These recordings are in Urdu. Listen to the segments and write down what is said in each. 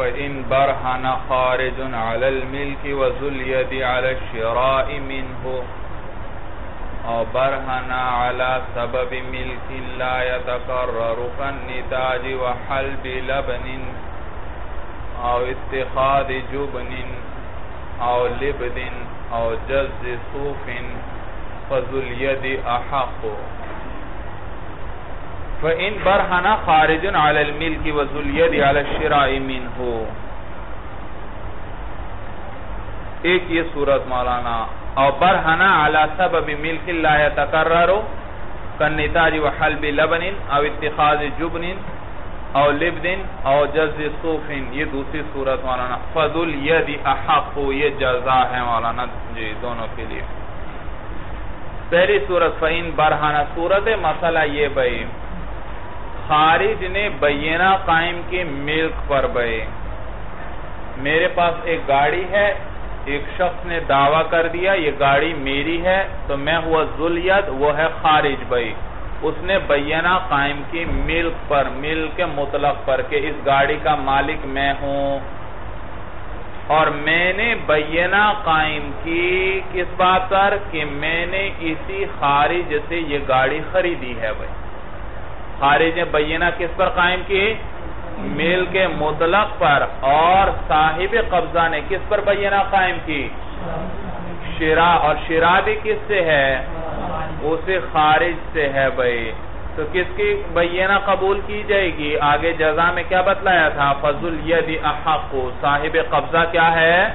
فَإِن بَرْحَنَ خَارِجٌ عَلَى الْمِلْكِ وَذُو الْيَدِ عَلَى الشِّرَاءِ مِنْهُ او برهن على سبب ملك لا يتكرر كالنتاج وحلب لبن او اتخاذ جبن او لبد او جز صوف فذو اليد فَإِن بَرْحَنَ خَارِجٌ عَلَى الْمِلْكِ وَذُو عَلَى الشِّرَاءِ مِنْهُ ایک یہ صورت مولانا او برہنا علی سبب ملک لا یتکرر کنتاج و حلب لبن او اتخاذ جبن او لبد او جز صوف۔ یہ دوسری صورت مولانا فضل ید احق یہ جزا ہے مولانا۔ جی دونوں کے لیے۔ پہلی صورت فین برہنا صورت مسئلہ یہ بھئی خارج نے بینہ قائم کی ملک پر بے میرے پاس ایک گاڑی ہے، ایک شخص نے دعویٰ کر دیا، یہ گاڑی میری ہے، تو میں ہوا ذلیت وہ ہے خارج بھائی اس نے بینہ قائم کی ملک پر، ملک مطلق پر کہ اس گاڑی کا مالک میں ہوں۔ اور میں نے بینہ قائم کی کس بات پر؟ کہ میں نے اسی خارج سے یہ گاڑی خریدی ہے بھائی۔ خارج نے بینہ کس پر قائم کی؟ میل کے مطلق پر اور صاحب قبضہ نے کس پر بینہ قائم کی؟ شرا اور شرا بھی کس سے ہے؟ اسے خارج سے ہے بھائی۔ تو کس کی بینہ قبول کی جائے گی؟ آگے جزا میں کیا بتلایا تھا؟ فضل ید احق۔ صاحب قبضہ کیا ہے؟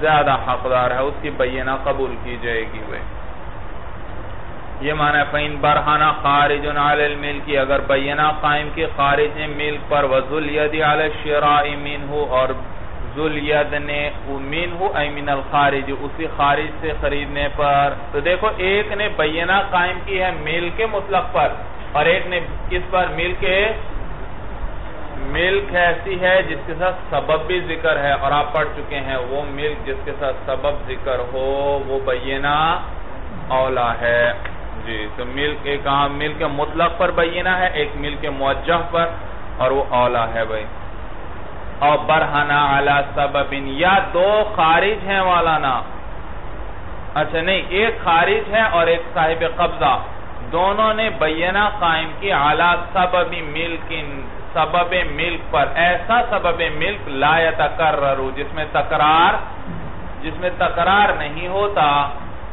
زیادہ حقدار ہے، اس کی بینہ قبول کی جائے گی بھائی۔ یہ معنی ہے، فَإِن بَرْحَنَا خَارِجٌ عَلَى الْمِلْكِ، اگر بینہ قائم کی خارج نے ملک پر وَذُلْ يَدِ عَلَى الشِّرَاءِ مِنْهُ، اور ذُلْ يَدْ نے مِنْهُ، اَي مِنَ الْخَارِجِ، اسی خارج سے خریدنے پر۔ تو دیکھو، ایک نے بینہ قائم کی ہے ملک مطلق پر، اور ایک نے کس پر؟ ملک ملک ایسی ہے جس کے ساتھ سبب بھی ذکر ہے۔ اور آپ پڑھ چکے ہیں، وہ ملک جس کے ساتھ سبب ذکر ہو، وہ بینہ اولا ہے۔ جی تو ملک ایک عام ملک مطلق پر بینہ ہے، ایک ملک موجہ پر، اور وہ اولا ہے بھائی۔ اور برہنا علی سبب یا دو خارج ہیں والانا اچھا نہیں، ایک خارج ہے اور ایک صاحب قبضہ۔ دونوں نے بینہ قائم کی، علی سبب ملک سبب ملک پر۔ ایسا سبب ملک لا یتکرر جس میں تقرار جس میں تقرار نہیں ہوتا۔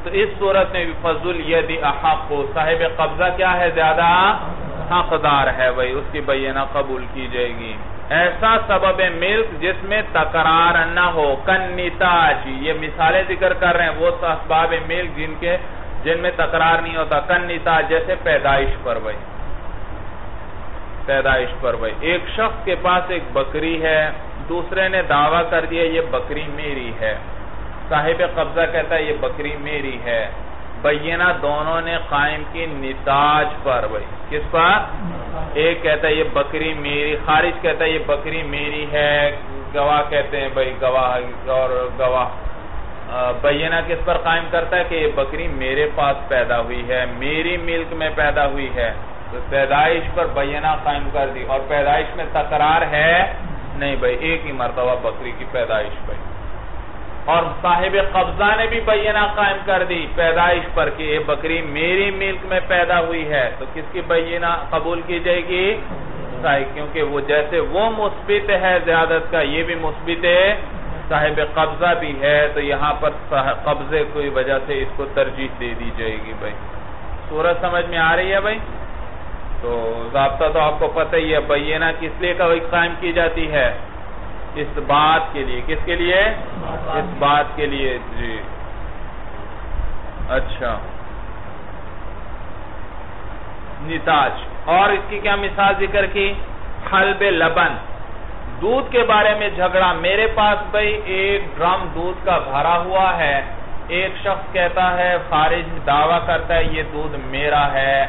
تو اس صورت میں بھی فضل ید احق صاحب قبضہ کیا ہے زیادہ؟ حقدار ہے بھائی، اس کی بینہ قبول کی جائے گی۔ ایسا سبب ملک جس میں تقرار نہ ہو۔ کنتاج یہ مثالیں ذکر کر رہے ہیں۔ وہ اسباب ملک جن کے جن میں تقرار نہیں ہوتا۔ کنتاج جیسے پیدائش پر بھائی۔ پیدائش پر بھائی۔ ایک شخص کے پاس ایک بکری ہے، دوسرے نے دعویٰ کر دیا، یہ بکری میری ہے۔ صاحب قبضہ کہتا ہے، یہ بکری میری ہے۔ بینہ دونوں نے قائم کی نتاج پر۔ بھائی، کس پر؟ ایک کہتا ہے، یہ بکری میری خارج کہتا ہے، یہ بکری میری ہے گواہ کہتے ہیں، بھائی، گواہ اور گواہ بینہ کس پر قائم کرتا ہے کہ یہ بکری میرے پاس پیدا ہوئی ہے، میری ملک میں پیدا ہوئی ہے۔ تو پیدائش پر بینہ قائم کر دی۔ اور پیدائش میں تقرار ہے؟ نہیں بھائی، ایک ہی مرتبہ بکری کی پیدائش بھائی۔ اور صاحب قبضہ نے بھی بینہ قائم کر دی، پیدائش پر کہ یہ بکری، میری ملک میں پیدا ہوئی ہے۔ تو کس کی بینہ قبول کی جائے گی؟ کیونکہ وہ جیسے وہ مثبت ہے زیادت کا، یہ بھی مثبت ہے۔ صاحب قبضہ بھی ہے، تو یہاں پر قبضے کی وجہ سے اس کو ترجیح دے دی جائے گی بھائی۔ صورت سمجھ میں آ رہی ہے بھائی؟ تو ضابطہ تو آپ کو پتہ ہی ہے بینہ کس لیے قائم کی جاتی ہے؟ اس بات کے لیے کس کے لیے؟ اس بات کے لیے جی۔ اچھا۔ نتاج۔ اور اس کی کیا مثال ذکر کی؟ حلب لبن۔ دودھ کے بارے میں جھگڑا۔ میرے پاس بھائی ایک ڈرم دودھ کا بھرا ہوا ہے۔ ایک شخص کہتا ہے خارج دعویٰ کرتا ہے، یہ دودھ میرا ہے۔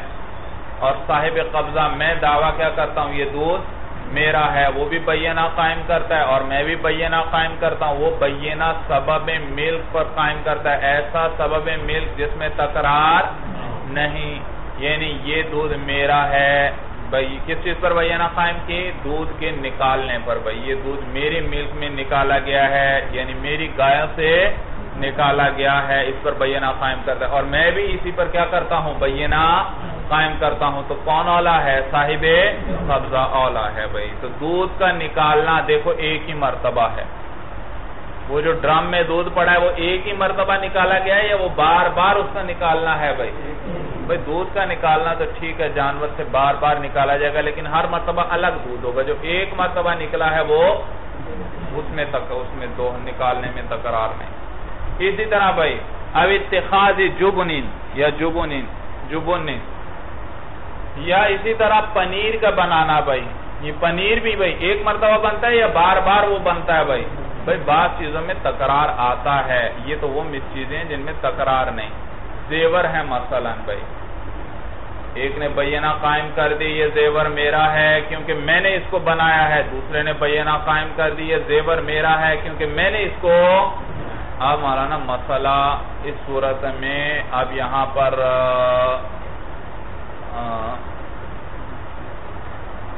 اور صاحب قبضہ، میں دعویٰ کیا کرتا ہوں؟ یہ دودھ میرا ہے، وہ بھی بینہ قائم کرتا ہے اور میں بھی بینہ قائم کرتا ہوں۔ وہ بینہ سبب ملک پر قائم کرتا ہے۔ ایسا سبب ملک جس میں تقرار نہیں۔ یعنی یہ دودھ میرا ہے۔ بھائی کس چیز پر بھائینا قائم کی؟ دودھ کے نکالنے پر۔ بھائی یہ دودھ میری ملک میں نکالا گیا ہے۔ یعنی میری گایوں سے نکالا گیا ہے، اس پر بینا قائم کرتا ہے۔ اور میں بھی اسی پر کیا کرتا ہوں؟ بینا قائم کرتا ہوں۔ تو کون اولا ہے؟ صاحب قبضہ اولا ہے بھائی۔ تو دودھ کا نکالنا دیکھو، ایک ہی مرتبہ ہے۔ وہ جو ڈرم میں دودھ پڑا ہے، وہ ایک ہی مرتبہ نکالا گیا ہے یا وہ بار بار اس کا نکالنا ہے بھائی؟ بھائی، دودھ کا نکالنا تو ٹھیک ہے، جانور سے بار بار نکالا جائے گا، لیکن ہر مرتبہ الگ دودھ ہوگا۔ جو ایک مرتبہ نکلا ہے، وہ اس میں تک، اس میں دو نکالنے میں تکرار نہیں۔ اسی طرح بھائی اب اتخاذ جبنین یا جبنین جبنین۔ یا اسی طرح پنیر کا بنانا بھائی۔ یہ پنیر بھی بھائی، ایک مرتبہ بنتا ہے یا بار بار وہ بنتا ہے بھائی؟ بھائی، بعض چیزوں میں تکرار آتا ہے۔ یہ تو وہ چیزیں ہیں جن میں تکرار نہیں۔ زیور ہے مثلا بھائی۔ ایک نے بینہ قائم کر دی، یہ زیور میرا ہے کیونکہ میں نے اس کو بنایا ہے۔ دوسرے نے بینہ قائم کر دی، یہ زیور میرا ہے کیونکہ میں نے اس کو اب مولانا، مسئلہ اس صورت میں اب یہاں پر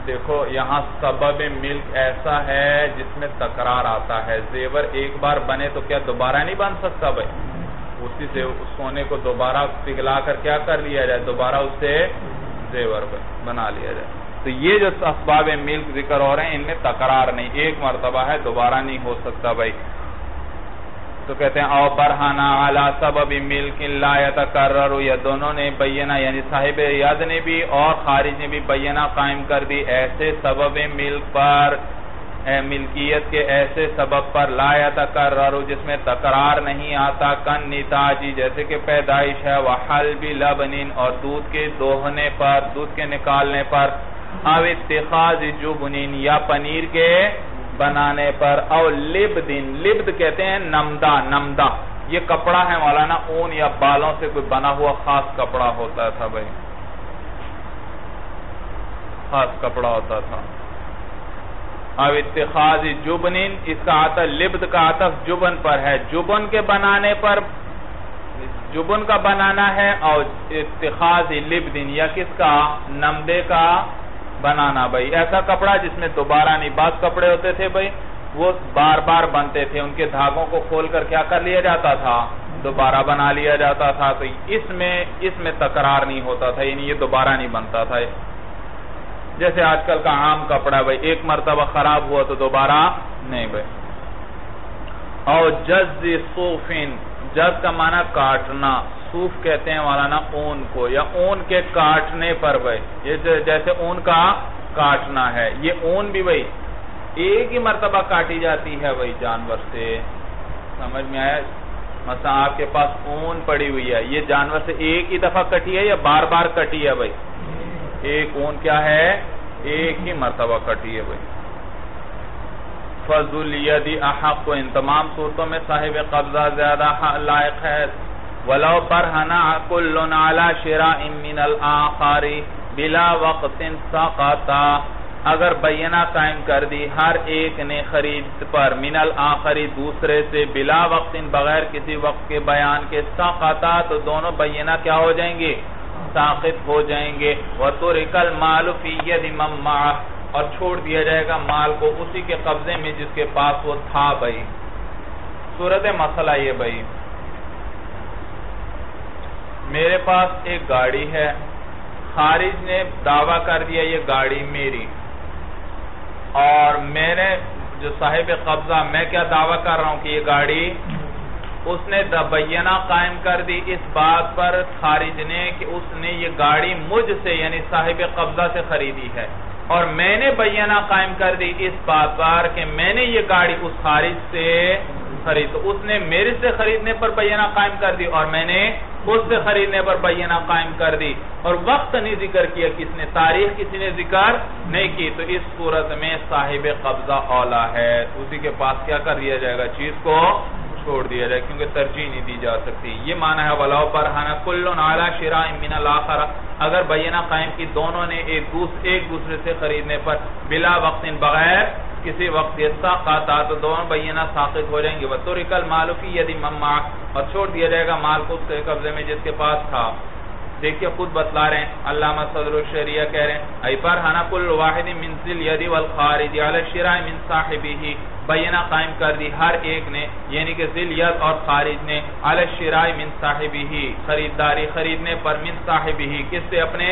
دیکھو، یہاں سبب ملک ایسا ہے جس میں تکرار آتا ہے۔ زیور ایک بار بنے تو کیا دوبارہ نہیں بن سکتا بھائی؟ اسی سے سونے کو دوبارہ پگلا کر کیا کر لیا جائے؟ دوبارہ اس سے زیور بنا لیا جائے۔ تو یہ جو اسباب ملک ذکر ہو رہے ہیں، ان میں تکرار نہیں، ایک مرتبہ ہے، دوبارہ نہیں ہو سکتا بھائی۔ تو کہتے ہیں او برہانا علا سبب ملک لا یتکرر. یا دونوں نے بینا یعنی صاحب یاد نے بھی اور خارج نے بھی بینا قائم کر دی ایسے سبب ملک پر ملکیت کے ایسے سبب پر لا یتکرر، جس میں تقرار نہیں آتا، کن نتاجی، جیسے کہ پیدائش ہے وحلب لبنین اور دودھ کے دوہنے پر، دودھ کے نکالنے پر، او اتخاذ جبنین، یا پنیر کے بنانے پر، او لبد لبد کہتے ہیں نمدہ نمدہ۔ یہ کپڑا ہے مولانا، اون یا بالوں سے کوئی بنا ہوا خاص کپڑا ہوتا تھا بھائی۔ خاص کپڑا ہوتا تھا۔ اب اتخاذ جبنین، اس کا عطف لبد کا عطف جبن پر ہے۔ جبن کے بنانے پر، جبن کا بنانا ہے، اور اتخاذ لبدین یا کس کا؟ نمدے کا بنانا بھائی۔ ایسا کپڑا جس میں دوبارہ نہیں، بعض کپڑے ہوتے تھے بھائی، وہ بار بار بنتے تھے۔ ان کے دھاگوں کو کھول کر کیا کر لیا جاتا تھا؟ دوبارہ بنا لیا جاتا تھا۔ تو اس میں اس میں تکرار نہیں ہوتا تھا یعنی یہ دوبارہ نہیں بنتا تھا۔ جیسے آج کل کا عام کپڑا بھائی، ایک مرتبہ خراب ہوا تو دوبارہ نہیں بھائی۔ اور جز صوفین، جز کا معنی کاٹنا۔ صوف کہتے ہیں مولانا اون کو، یا اون کے کاٹنے پر بھائی۔ جیسے اون کا کاٹنا ہے، یہ اون بھی بھائی، ایک ہی مرتبہ کاٹی جاتی ہے بھائی جانور سے۔ سمجھ میں آیا؟ مثلا آپ کے پاس اون پڑی ہوئی ہے، یہ جانور سے ایک ہی دفعہ کٹی ہے یا بار بار کٹی ہے بھائی؟ ایک اون کیا ہے؟ ایک ہی مرتبہ کٹی ہے بھائی۔ فضل یدی احق کو ان تمام صورتوں میں صاحب قبضہ زیادہ لائق ہے۔ ولو برہنا کل علی شراء من الاخر بلا وقت سقطا اگر بینہ قائم کر دی، ہر ایک نے خرید پر من الاخری دوسرے سے بلا وقت بغیر کسی وقت کے بیان کے سقطا تو دونوں بینہ کیا ہو جائیں گے؟ ساقط ہو جائیں گے۔ وَتُرِكَ الْمَالُ فِي يَدِ مَمْ مَعَهُ، اور چھوڑ دیا جائے گا مال کو اسی کے قبضے میں جس کے پاس وہ تھا بھائی۔ صورت مسئلہ یہ بھائی۔ میرے پاس ایک گاڑی ہے۔ خارج نے دعویٰ کر دیا یہ گاڑی میری۔ اور میں نے جو صاحب قبضہ، میں کیا دعویٰ کر رہا ہوں کہ یہ گاڑی اس نے دبینہ قائم کر دی۔ اس بات پر خارج نے کہ اس نے یہ گاڑی مجھ سے یعنی صاحب قبضہ سے خریدی ہے۔ اور میں نے بینہ قائم کر دی۔ اس بات پر کہ میں نے یہ گاڑی اس خارج سے خرید تو اس نے میرے سے خریدنے پر بینہ قائم کر دی اور میں نے اس سے خریدنے پر بینہ قائم کر دی اور وقت نہیں ذکر کیا کس نے تاریخ کسی نے ذکر نہیں کی تو اس صورت میں صاحب قبضہ اولا ہے اسی کے پاس کیا کر دیا جائے گا؟ چیز کو چھوڑ دیا جائے کیونکہ ترجیح نہیں دی جا سکتی۔ یہ معنی ہے وَلَوْ بَرْحَنَ كُلٌ عَلَى شِرَائِمْ مِنَ الْآخَرَ اگر بینہ قائم کی دونوں نے ایک دوسرے سے خریدنے پر بلا وقت بغیر کسی وقت یہ ساقاتا تو دونوں بینہ ساقت ہو جائیں گے۔ وَتُرِكَ الْمَالُ فِي يَدِ مَمَّعَ اور چھوڑ دیا جائے گا مال کو اس کے قبضے میں جس کے پاس تھا۔ دیکھیں خود بتلا رہے ہیں۔ علامہ صدر الشریعہ کہہ رہے ہیں، ای پر ہنا کل واحد من ذل ید والخارج علی الشراء من صاحبہ بینہ قائم کر دی ہر ایک نے یعنی کہ ذل ید اور خارج نے، علی الشراء من صاحبہ۔ خریداری خریدنے پر من صاحبہ۔ کس سے؟ اپنے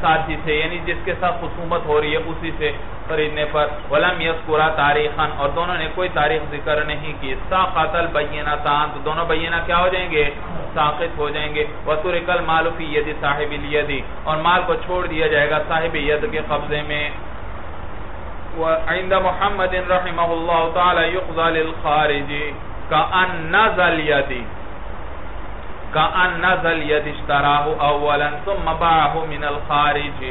ساتھی سے یعنی جس کے ساتھ خصومت ہو رہی ہے، اسی سے خریدنے پر۔ ولم یذکرا تاریخا، اور دونوں نے کوئی تاریخ ذکر نہیں کی۔ ساقط البینتان تو دونوں بینہ کیا ہو جائیں گے؟ ساقط ہو جائیں گے۔ وترک المال فی ید صاحب الید، اور مال کو چھوڑ دیا جائے گا صاحب ید کے قبضے میں۔ وعند محمد رحمہ اللہ تعالی یقضى للخارج کأن نزل یدی۔ کأن نزل ید اشتراہ اولا ثم باعه من الخارج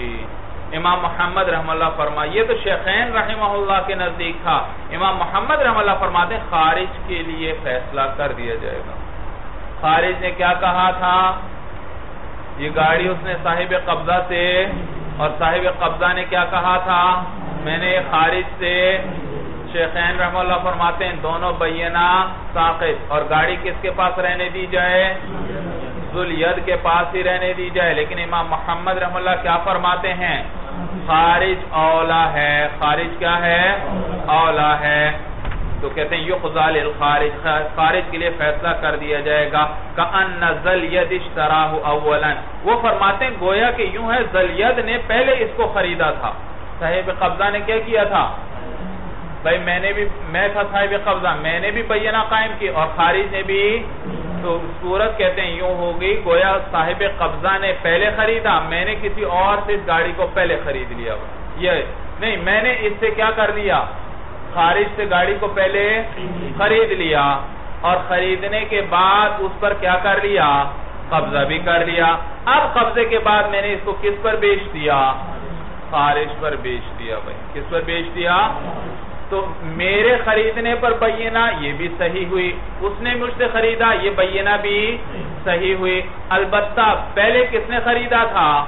امام محمد رحم اللہ فرما یہ تو شیخین رحمہ اللہ کے نزدیک تھا۔ امام محمد رحم اللہ فرماتے، خارج کے لیے فیصلہ کر دیا جائے گا۔ خارج نے کیا کہا تھا؟ یہ گاڑی اس نے صاحب قبضہ سے، اور صاحب قبضہ نے کیا کہا تھا؟ میں نے خارج سے۔ شیخین رحم اللہ فرماتے ہیں، دونوں بینہ ساقت اور گاڑی کس کے پاس رہنے دی جائے؟ ذلید کے پاس ہی رہنے دی جائے۔ لیکن امام محمد رحم اللہ کیا فرماتے ہیں؟ خارج اولا ہے۔ خارج کیا ہے؟ اولا ہے۔ تو کہتے ہیں یقضال الخارج خارج کے لیے فیصلہ کر دیا جائے گا۔ کَأَنَّ ذَلْيَدِ اشْتَرَاهُ أَوَّلًا وہ فرماتے ہیں، گویا کہ یوں ہے، ذلید نے پہلے اس کو خریدا تھا۔ صاحب قبضہ نے کیا کیا تھا؟ بھائی، میں نے بھی، میں تھا صاحب قبضہ۔ میں نے بھی بینہ قائم کی اور خارج نے بھی صورت کہتے ہیں، یوں ہوگی گویا صاحب قبضہ نے پہلے خریدا، میں نے کسی اور سے اس گاڑی کو پہلے خرید لیا۔ یہ نہیں، میں نے اس سے کیا کر دیا خارج سے گاڑی کو پہلے خرید لیا۔ اور خریدنے کے بعد اس پر کیا کر لیا؟ قبضہ بھی کر لیا۔ اب قبضے کے بعد میں نے اس کو کس پر بیچ دیا؟ خارج پر بیچ دیا بھائی۔ کس پر بیچ دیا؟ تو میرے خریدنے پر بینہ یہ بھی صحیح ہوئی، اس نے مجھ سے خریدا، یہ بینہ بھی صحیح ہوئی۔ البتہ پہلے کس نے خریدا تھا؟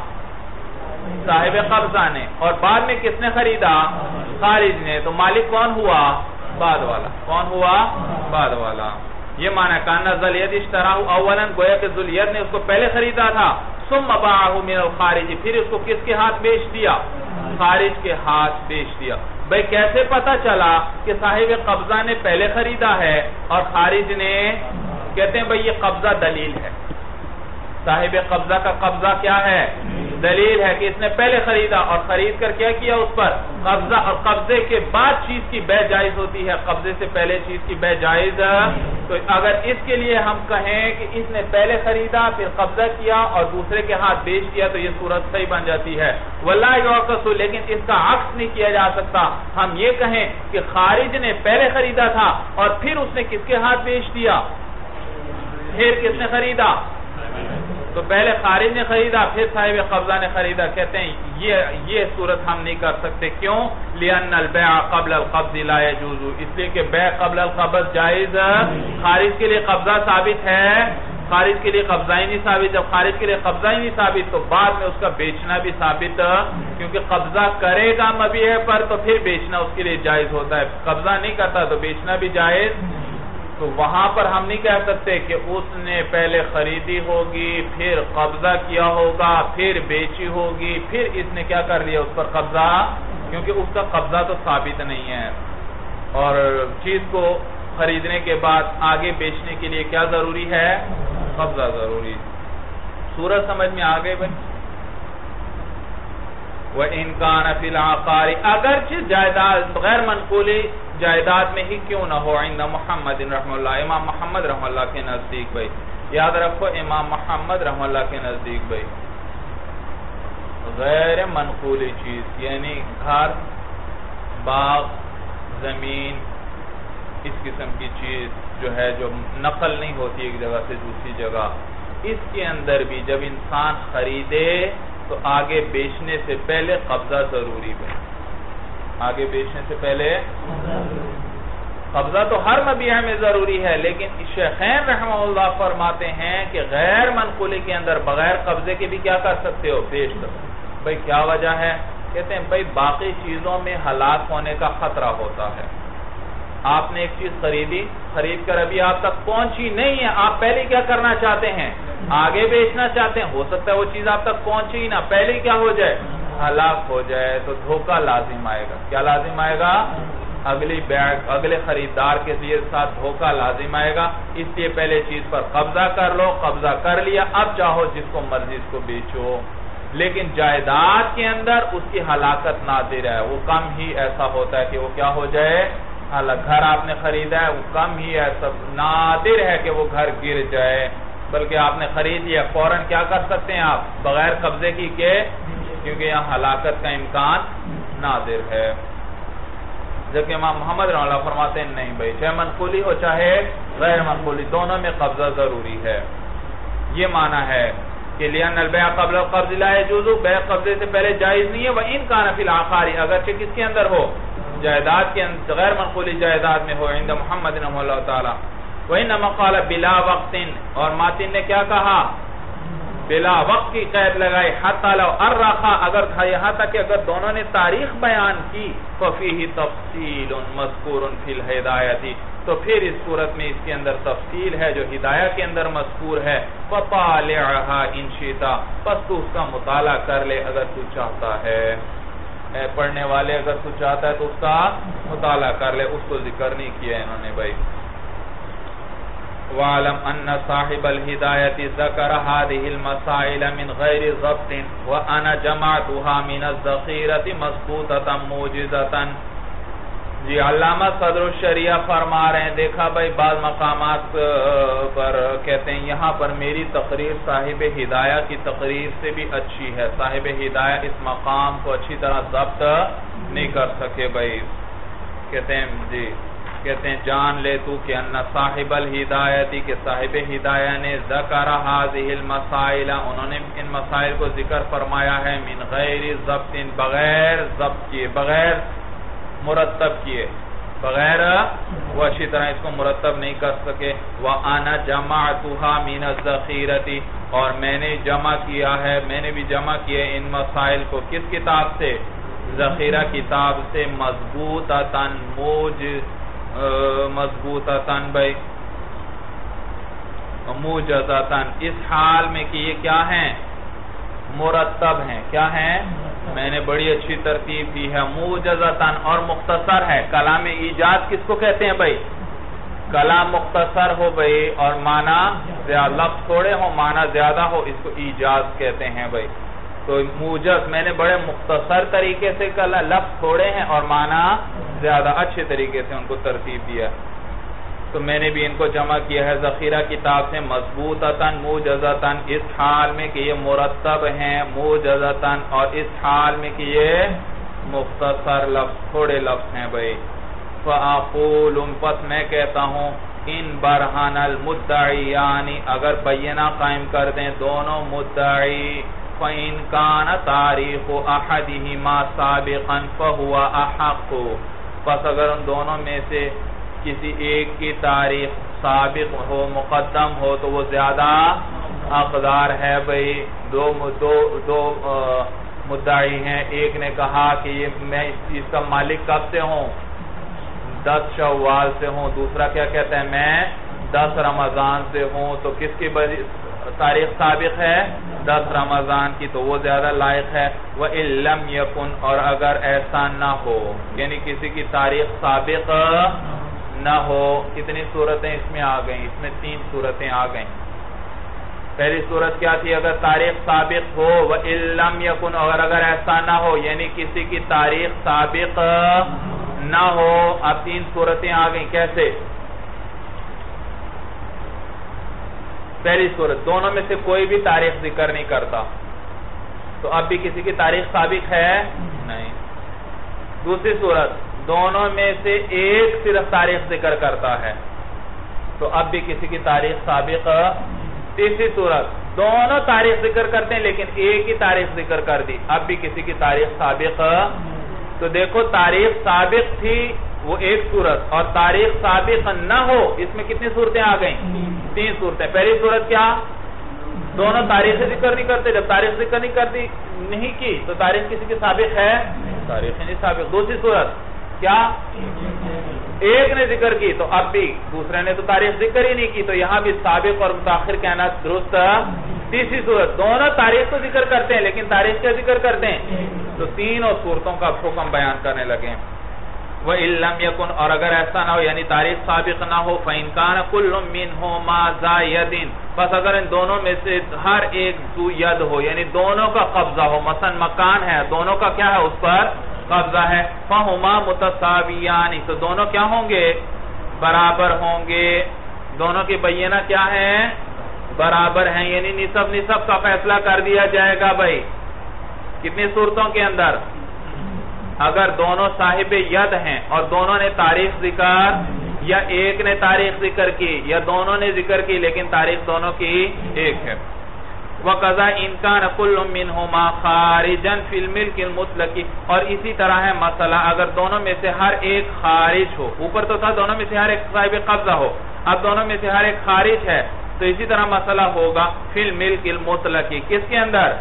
صاحب قبضہ نے۔ اور بعد میں کس نے خریدا؟ خارج نے۔ تو مالک کون ہوا؟ بعد والا۔ کون ہوا؟ بعد والا۔ یہ معنی کانا ذلید اشتراہ اولا گویا کہ ذلید نے اس کو پہلے خریدا تھا۔ ثم باعه من الخارج، پھر اس کو کس کے ہاتھ بیچ دیا؟ خارج کے ہاتھ بیچ دیا۔ بھئی کیسے پتا چلا کہ صاحب قبضہ نے پہلے خریدا ہے اور خارج نے، کہتے ہیں بھئی یہ قبضہ دلیل ہے۔ صاحب قبضہ کا قبضہ کیا ہے؟ دلیل ہے کہ اس نے پہلے خریدا اور خرید کر کیا کیا اس پر؟ قبضہ اور قبضے کے بعد چیز کی بے جائز ہوتی ہے۔ قبضے سے پہلے چیز کی بے جائز، تو اگر اس کے لیے ہم کہیں کہ اس نے پہلے خریدا، پھر قبضہ کیا اور دوسرے کے ہاتھ بیچ دیا، تو یہ صورت صحیح بن جاتی ہے۔ واللہ یوقسو، لیکن اس کا عکس نہیں کیا جا سکتا۔ ہم یہ کہیں کہ خارج نے پہلے خریدا تھا اور پھر اس نے کس کے ہاتھ بیچ دیا؟ پھر کس نے خریدا؟ تو پہلے خارج نے خریدا، پھر صاحب قبضہ نے خریدا۔ کہتے ہیں، یہ یہ صورت ہم نہیں کر سکتے۔ کیوں؟ لئن البیع قبل القبض لا يجوز۔ اس لیے کہ بیع قبل القبض جائز، خارج کے لیے قبضہ ثابت ہے۔ خارج کے لیے قبضہ ہی نہیں ثابت۔ جب خارج کے لیے قبضہ ہی نہیں ثابت، تو بعد میں اس کا بیچنا بھی ثابت، کیونکہ قبضہ کرے گا مبیح پر تو پھر بیچنا اس کے لیے جائز ہوتا ہے۔ قبضہ نہیں کرتا تو بیچنا بھی جائز۔ تو وہاں پر ہم نہیں کہہ سکتے کہ اس نے پہلے خریدی ہوگی، پھر قبضہ کیا ہوگا، پھر بیچی ہوگی، پھر اس نے کیا کر لیا اس پر قبضہ؟ کیونکہ اس کا قبضہ تو ثابت نہیں ہے۔ اور چیز کو خریدنے کے بعد آگے بیچنے کے لیے کیا ضروری ہے؟ قبضہ ضروری۔ سورج سمجھ میں آگے بھائی؟ وَإِنْ فِي الْعَقَارِ، اگرچہ جائداد غیر منقولی جائداد میں ہی کیوں نہ ہو؟ عند محمد رحم اللہ. امام محمد رحم اللہ کے نزدیک بھئی یاد رکھو، امام محمد رحم اللہ کے نزدیک بھئی غیر منقولی چیز یعنی گھر، باغ، زمین، اس قسم کی چیز جو ہے، جو نقل نہیں ہوتی ایک جگہ سے دوسری جگہ. اس کے اندر بھی جب انسان خریدے تو آگے بیچنے سے پہلے قبضہ ضروری بھئی آگے بیچنے سے پہلے قبضہ تو ہر مبیہ میں ضروری ہے، لیکن شیخین رحمہ اللہ فرماتے ہیں کہ غیر منقولی کے اندر بغیر قبضے کے بھی کیا کر سکتے ہو؟ بیچ سکتے بھئی کیا وجہ ہے؟ کہتے ہیں بھئی باقی چیزوں میں ہلاک ہونے کا خطرہ ہوتا ہے۔ آپ نے ایک چیز خریدی، خرید کر ابھی آپ تک پہنچی نہیں ہے۔ آپ پہلے کیا کرنا چاہتے ہیں؟ آگے بیچنا چاہتے ہیں۔ ہو سکتا ہے وہ چیز آپ تک پہنچی ہی نہ۔ پہلے کیا ہو جائے؟ ہلاک ہو جائے تو دھوکہ لازم آئے گا۔ کیا لازم آئے گا؟ اگلی بیگ، اگلے خریدار کے ساتھ دھوکہ لازم آئے گا۔ اس لیے پہلے چیز پر قبضہ کر لو، قبضہ کر لیا۔ اب چاہو جس کو مرضی اس کو بیچو۔ لیکن جائیداد کے اندر اس کی ہلاکت نادر ہے وہ کم ہی ایسا ہوتا ہے کہ وہ کیا ہو جائے؟ گھر آپ نے خریدا ہے، وہ کم ہی ایسا نادر ہے کہ وہ گھر گر جائے۔ بلکہ آپ نے خرید لیا، فوراً کیا کر سکتے ہیں آپ؟ بغیر قبضے کی کہ کیونکہ یہاں ہلاکت کا امکان نادر ہے۔ جبکہ امام محمد رحمہ اللہ فرماتے ہیں، نہیں بھائی، چاہے منقولی ہو، چاہے غیر منقولی، دونوں میں قبضہ ضروری ہے۔ یہ معنی ہے کہ لیان البیع قبل قبض لا يجوز، بیع قبضے سے پہلے جائز نہیں ہے۔ وہ ان کا نفی الاخاری اگرچہ کس کے اندر ہو، جائیداد کے اندر، غیر منقولی جائیداد میں ہو، عند محمد رحمہ اللہ تعالی۔ وَإِنَّمَا قَالَ بِلَا وَقْتٍ، اور ماتن نے کیا کہا؟ بلا وقت کی قید لگائی، حتی لو ارخا اگر تھا یہاں تک کہ اگر دونوں نے تاریخ بیان کی فَفِيهِ تَفْصِيلٌ مَذْكُورٌ فِي الْحِدَایَتِ تو پھر اس صورت میں اس کے اندر تفصیل ہے، جو ہدایہ کے اندر مذکور ہے۔ فَطَالِعَهَا اِنْشِيْتَ پس تو اس کا مطالعہ کر لے اگر تو چاہتا ہے۔ پڑھنے والے، اگر تو چاہتا ہے تو اس کا مطالعہ کر لے۔ اس کو ذکر نہیں کیا انہوں نے بھائی۔ وعلم ان صاحب الهداية ذكر هذه المسائل من غير ضبط وانا جمعتها من الذخيرة مضبوطة موجزة. جی علامہ صدر الشریعہ فرما رہے ہیں، دیکھا بھائی، بعض مقامات پر کہتے ہیں، یہاں پر میری تقریر صاحب ہدایہ کی تقریر سے بھی اچھی ہے۔ صاحب ہدایہ اس مقام کو اچھی طرح ضبط نہیں کر سکے بھائی۔ کہتے ہیں جی۔ کہتے ہیں، جان لے تو کہ ان صاحب الہدایتی کہ صاحب ہدایہ نے ذکر حاضح المسائل، انہوں نے ان مسائل کو ذکر فرمایا ہے، من غیر ضبط بغیر ضبط کیے، بغیر مرتب کیے، بغیر وہ اچھی طرح اس کو مرتب نہیں کر سکے۔ وَأَنَا جَمَعْتُهَا مِنَ الزَّخِيرَتِ اور میں نے جمع کیا ہے، میں نے بھی جمع کیا ان مسائل کو۔ کس کتاب سے؟ ذخیرہ کتاب سے، مضبوطتاً موج مضبوطتاً، بھائی۔ موجزتاً۔ اس حال میں کہ یہ کیا ہیں؟ مرتب ہیں۔ کیا ہیں؟ میں نے بڑی اچھی ترتیب دی ہے۔ موجزتاً اور مختصر ہے۔ کلام ایجاد کس کو کہتے ہیں، بھائی؟ کلام مختصر ہو، بھائی، اور معنی لفظ تھوڑے ہو معنی زیادہ ہو، اس کو ایجاد کہتے ہیں، بھائی۔ تو موجز میں نے بڑے مختصر طریقے سے کہا لفظ تھوڑے ہیں اور معنی زیادہ اچھے طریقے سے ان کو ترتیب دیا۔ تو میں نے بھی ان کو جمع کیا ہے۔ ذخیرہ کتاب سے مضبوطتاً، موجزتاً، اس حال میں کہ یہ مرتب ہیں، موجزتاً، اور اس حال میں کہ یہ مختصر لفظ، تھوڑے لفظ ہیں بھئی فَأَقُولُ، پس میں کہتا ہوں، ان برہان المدعی یعنی اگر بینہ قائم کر دیں، دونوں مدعی فَإِن كَانَ تَارِيخُ أَحَدِهِمَا سَابِقًا فَهُوَ أَحَقُ پس اگر ان دونوں میں سے کسی ایک کی تاریخ سابق ہو، مقدم ہو، تو وہ زیادہ اقدار ہے۔ بھئی دو دو مدعی ہیں۔ ایک نے کہا کہ یہ میں اس چیز کا مالک کب سے ہوں؟ دس شوال سے ہوں۔ دوسرا کیا کہتا ہے؟ میں دس رمضان سے ہوں۔ تو کس کی تاریخ سابق ہے؟ دس رمضان کی تو وہ زیادہ لائق ہے۔ وہ علم یقن اور اگر ایسا نہ ہو یعنی کسی کی تاریخ سابق نہ ہو، کتنی صورتیں اس میں آ گئیں؟ اس میں تین صورتیں آ گئیں۔ پہلی صورت کیا تھی؟ اگر تاریخ سابق ہو وہ علم یقن اور اگر ایسا نہ ہو یعنی کسی کی تاریخ سابق نہ ہو، اب تین صورتیں آ گئیں۔ کیسے؟ پہلی صورت، دونوں میں سے کوئی بھی تاریخ ذکر نہیں کرتا۔ تو اب بھی کسی کی تاریخ سابق ہے؟ نہیں۔ دوسری صورت، دونوں میں سے ایک صرف تاریخ ذکر کرتا ہے۔ تو اب بھی کسی کی تاریخ سابق تیسری صورت، دونوں تاریخ ذکر کرتے ہیں لیکن ایک ہی تاریخ ذکر کر دی۔ اب بھی کسی کی تاریخ سابق تو دیکھو، تاریخ سابق تھی وہ ایک صورت اور تاریخ سابق نہ ہو، اس میں کتنی صورتیں آ گئیں؟ تین صورتیں۔ پہلی صورت کیا؟ دونوں تاریخ ذکر نہیں کرتے، جب تاریخ ذکر نہیں کرتی، نہیں کی، تو تاریخ کسی کی سابق ہے؟ تاریخ نہیں سابق۔ دوسری صورت کیا؟ ایک نے ذکر کی، تو اب بھی دوسرے نے تو تاریخ ذکر ہی نہیں کی، تو یہاں بھی سابق اور متاخر کہنا درست تیسری صورت، دونوں تاریخ تو ذکر کرتے ہیں، لیکن تاریخ کیا ذکر کرتے ہیں؟ تو تینوں صورتوں کا حکم بیان کرنے لگے ہیں۔ وَإِلَّمْ يَكُنْ، اور اگر ایسا نہ ہو یعنی تاریخ سابق نہ ہو، فَإِنْ كَانَ كُلُّ مِنْهُمَا ذَا يَدٍ، بس اگر ان دونوں میں سے ہر ایک ذو ید ہو یعنی دونوں کا قبضہ ہو، مثلا مکان ہے، دونوں کا کیا ہے، اس پر قبضہ ہے، فَهُمَا مُتَصَابِيَانِ تو دونوں کیا ہوں گے؟ برابر ہوں گے۔ دونوں کی بینہ کیا ہے برابر ہیں یعنی نصب نصب کا فیصلہ کر دیا جائے گا بھائی۔ کتنی صورتوں کے اندر؟ اگر دونوں صاحب ید ہیں اور دونوں نے تاریخ ذکر یا ایک نے تاریخ ذکر کی یا دونوں نے ذکر کی لیکن تاریخ دونوں کی ایک ہے۔ وَقَضَا إِنْكَانَ كُلُّ مِنْهُمَا خَارِجًا فِي الْمِلْكِ الْمُطْلَقِ اور اسی طرح ہے مسئلہ اگر دونوں میں سے ہر ایک خارج ہو۔ اوپر تو تھا دونوں میں سے ہر ایک صاحب قبضہ ہو۔ اب دونوں میں سے ہر ایک خارج ہے۔ تو اسی طرح مسئلہ ہوگا فِي الْمِلْكِ الْمُطْلَقِ۔ کس کے اندر؟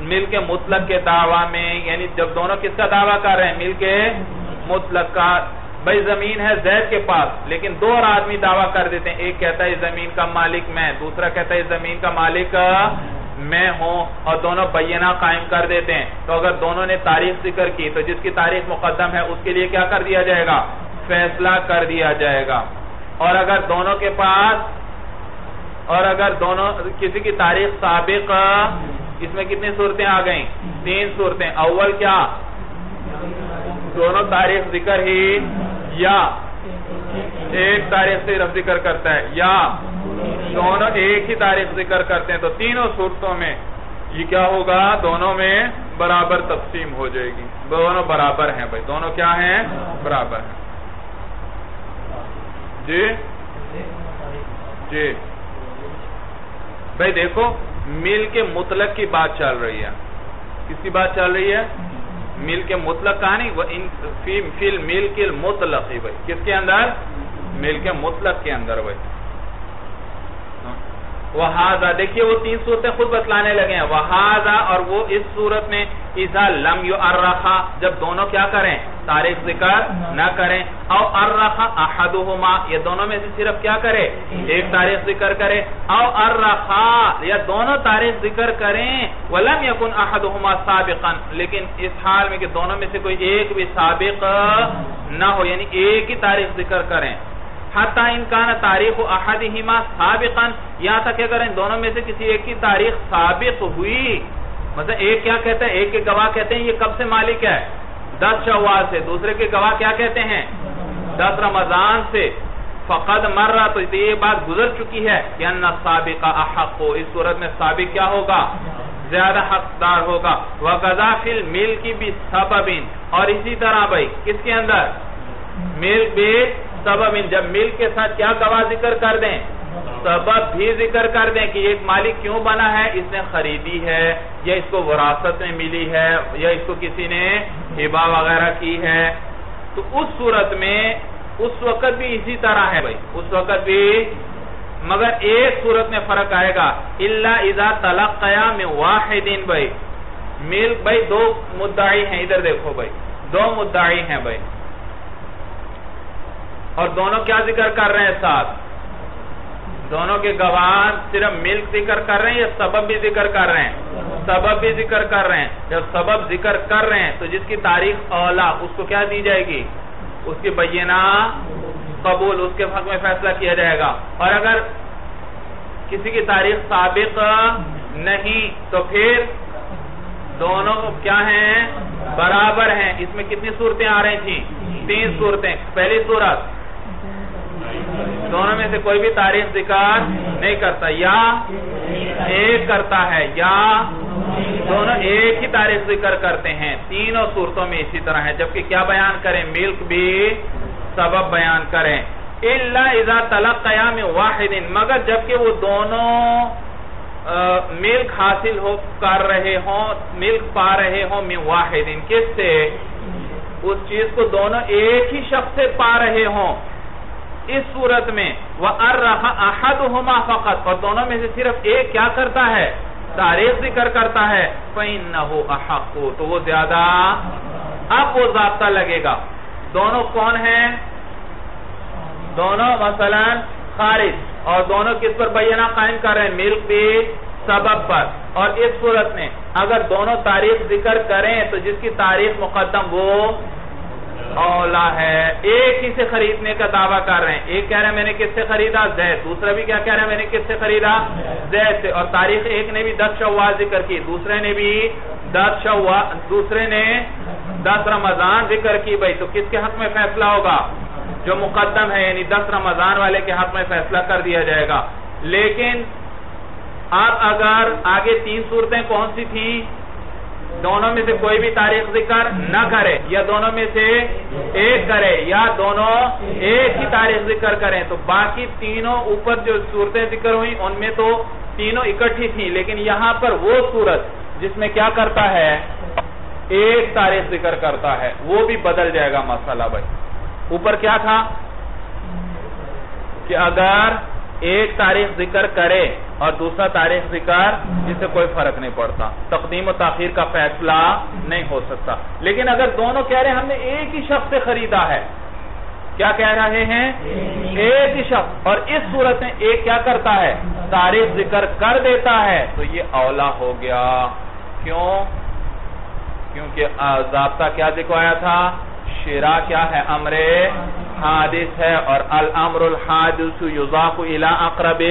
مل کے مطلق کے دعویٰ میں یعنی جب دونوں کس کا دعویٰ کر رہے ہیں؟ مل کے مطلق کا۔ بھئی زمین ہے زید کے پاس، لیکن دو اور آدمی دعویٰ کر دیتے ہیں۔ ایک کہتا ہے زمین کا مالک میں دوسرا کہتا ہے زمین کا مالک میں ہوں اور دونوں بینہ قائم کر دیتے ہیں۔ تو اگر دونوں نے تاریخ ذکر کی، تو جس کی تاریخ مقدم ہے، اس کے لیے کیا کر دیا جائے گا؟ فیصلہ کر دیا جائے گا۔ اور اگر دونوں کے پاس، اور اگر دونوں، کسی کی تاریخ سابق اس میں کتنی صورتیں آ گئیں؟ تین صورتیں۔ اول کیا؟ دونوں تاریخ ذکر ہی یا ایک تاریخ سے ذکر کرتا ہے؟ یا دونوں ایک ہی تاریخ ذکر کرتے ہیں تو تینوں صورتوں میں یہ کیا ہوگا؟ دونوں میں برابر تقسیم ہو جائے گی۔ دونوں برابر ہیں بھائی۔ دونوں کیا ہیں؟ برابر ہیں۔ جی؟ جی۔ بھائی دیکھو مل کے مطلق کی بات چل رہی ہے۔ کس کی بات چل رہی ہے؟ مل کے مطلق کہا نہیں فی مل کے مطلق ہی بھائی۔ کس کے اندر؟ مل کے مطلق کے اندر بھائی۔ وہذا دیکھیے وہ تین صورتیں خود بتلانے لگے ہیں۔ وہذا اور وہ اس صورت میں اذا لم یعرخا جب دونوں کیا کریں؟ تاریخ ذکر نہ کریں۔ او ارخا احدہما یہ دونوں میں سے صرف کیا کرے؟ ایک تاریخ ذکر کرے۔ او ارخا یا دونوں تاریخ ذکر کریں۔ ولم یکن احدہما سابقا لیکن اس حال میں کہ دونوں میں سے کوئی ایک بھی سابق نہ ہو یعنی ایک ہی تاریخ ذکر کریں۔ حتی انکان تاریخ احدہما سابقا یہاں تک اگر ان دونوں میں سے کسی ایک کی تاریخ سابق ہوئی مطلب ایک کیا کہتا ہے؟ ایک کے گواہ کہتے ہیں یہ کب سے مالک ہے؟ دس شوال سے۔ دوسرے کے گواہ کیا کہتے ہیں؟ دس رمضان سے۔ فقد مر رہا تو یہ بات گزر چکی ہے کہ ان سابق احق۔ ہو اس صورت میں سابق کیا ہوگا؟ زیادہ حقدار ہوگا۔ وَقَذَا فِي الْمِلْكِ بِسَبَبٍ اور اسی طرح بھائی، کس کے اندر؟ ملک بھی سبب جب ملک کے ساتھ کیا گواہ ذکر کر دیں؟ سبب بھی ذکر کر دیں کہ ایک مالک کیوں بنا ہے؟ اس نے خریدی ہے، یا اس کو وراثت میں ملی ہے، یا اس کو کسی نے ہبا وغیرہ کی ہے۔ تو اس صورت میں اس وقت بھی اسی طرح ہے بھائی۔ اس وقت بھی مگر ایک صورت میں فرق آئے گا۔ اللہ اذا تلقیا میں واحدین بھائی۔ ملک بھائی دو مدعی ہیں، ادھر دیکھو بھائی۔ دو مدعی ہیں بھائی۔ اور دونوں کیا ذکر کر رہے ہیں ساتھ؟ دونوں کے گواہ صرف ملک ذکر کر رہے ہیں یا سبب بھی ذکر کر رہے ہیں؟ سبب بھی ذکر کر رہے ہیں۔ جب سبب ذکر کر رہے ہیں تو جس کی تاریخ اولا، اس کو کیا دی جائے گی؟ اس کی بینہ قبول، اس کے حق میں فیصلہ کیا جائے گا۔ اور اگر کسی کی تاریخ سابق نہیں، تو پھر دونوں کیا ہیں؟ برابر ہیں۔ اس میں کتنی صورتیں آ رہی تھیں؟ تین صورتیں۔ پہلی صورت دونوں میں سے کوئی بھی تاریخ ذکر نہیں کرتا۔ یا ایک کرتا ہے، یا دونوں ایک ہی تاریخ ذکر کرتے ہیں۔ تینوں صورتوں میں اسی طرح ہے۔ جبکہ کیا بیان کریں؟ ملک بھی سبب بیان کریں۔ اللہ اذا طلق قیام واحد، مگر جبکہ وہ دونوں ملک حاصل ہو، کر رہے ہوں، ملک پا رہے ہوں من واحد۔ کس سے؟ اس چیز کو دونوں ایک ہی شخص سے پا رہے ہوں۔ اس صورت میں وَأَرَّحَ أَحَدُهُمَا فَقَدْ اور دونوں میں سے صرف ایک کیا کرتا ہے؟ تاریخ ذکر کرتا ہے۔ فَإِنَّهُ أَحَقُ تو وہ زیادہ اب وہ ضابطہ لگے گا۔ دونوں کون ہیں؟ دونوں مثلا خارج اور دونوں کس پر بینہ قائم کر رہے ہیں؟ ملک بھی سبب پر۔ اور اس صورت میں اگر دونوں تاریخ ذکر کریں تو جس کی تاریخ مقدم وہ اولا ہے، ایک ہی سے خریدنے کا دعویٰ کر رہے ہیں۔ ایک کہہ رہے ہیں میں نے کس سے خریدا؟ زید۔ دوسرا بھی کیا کہہ رہے ہیں میں نے کس سے خریدا؟ زید سے۔ اور تاریخ ایک نے بھی دس شوال ذکر کی، دوسرے نے بھی دس شوال، دوسرے نے دس رمضان ذکر کی بھائی۔ تو کس کے حق میں فیصلہ ہوگا؟ جو مقدم ہے یعنی دس رمضان والے کے حق میں فیصلہ کر دیا جائے گا۔ لیکن اب اگر آگے تین صورتیں کون سی تھیں؟ دونوں میں سے کوئی بھی تاریخ ذکر نہ کرے یا دونوں میں سے ایک کرے یا دونوں ایک ہی تاریخ ذکر کریں تو باقی تینوں اوپر جو صورتیں ذکر ہوئی ان میں تو تینوں اکٹھی تھیں۔ لیکن یہاں پر وہ صورت جس میں کیا کرتا ہے؟ ایک تاریخ ذکر کرتا ہے۔ وہ بھی بدل جائے گا مسئلہ بھائی۔ اوپر کیا تھا؟ کہ اگر ایک تاریخ ذکر کرے اور دوسرا تاریخ ذکر جس سے کوئی فرق نہیں پڑتا۔ تقدیم و تاخیر کا فیصلہ نہیں ہو سکتا۔ لیکن اگر دونوں کہہ رہے ہیں، ہم نے ایک ہی شخص سے خریدا ہے۔ کیا کہہ رہے ہیں؟ ایک ہی شخص۔ اور اس صورت میں ایک کیا کرتا ہے؟ تاریخ ذکر کر دیتا ہے۔ تو یہ اولا ہو گیا۔ کیوں؟ کیونکہ ضابطہ کیا ذکر آیا تھا؟ شرا کیا ہے؟ امر حادث ہے اور الامر الحادث یضاف الى اقرب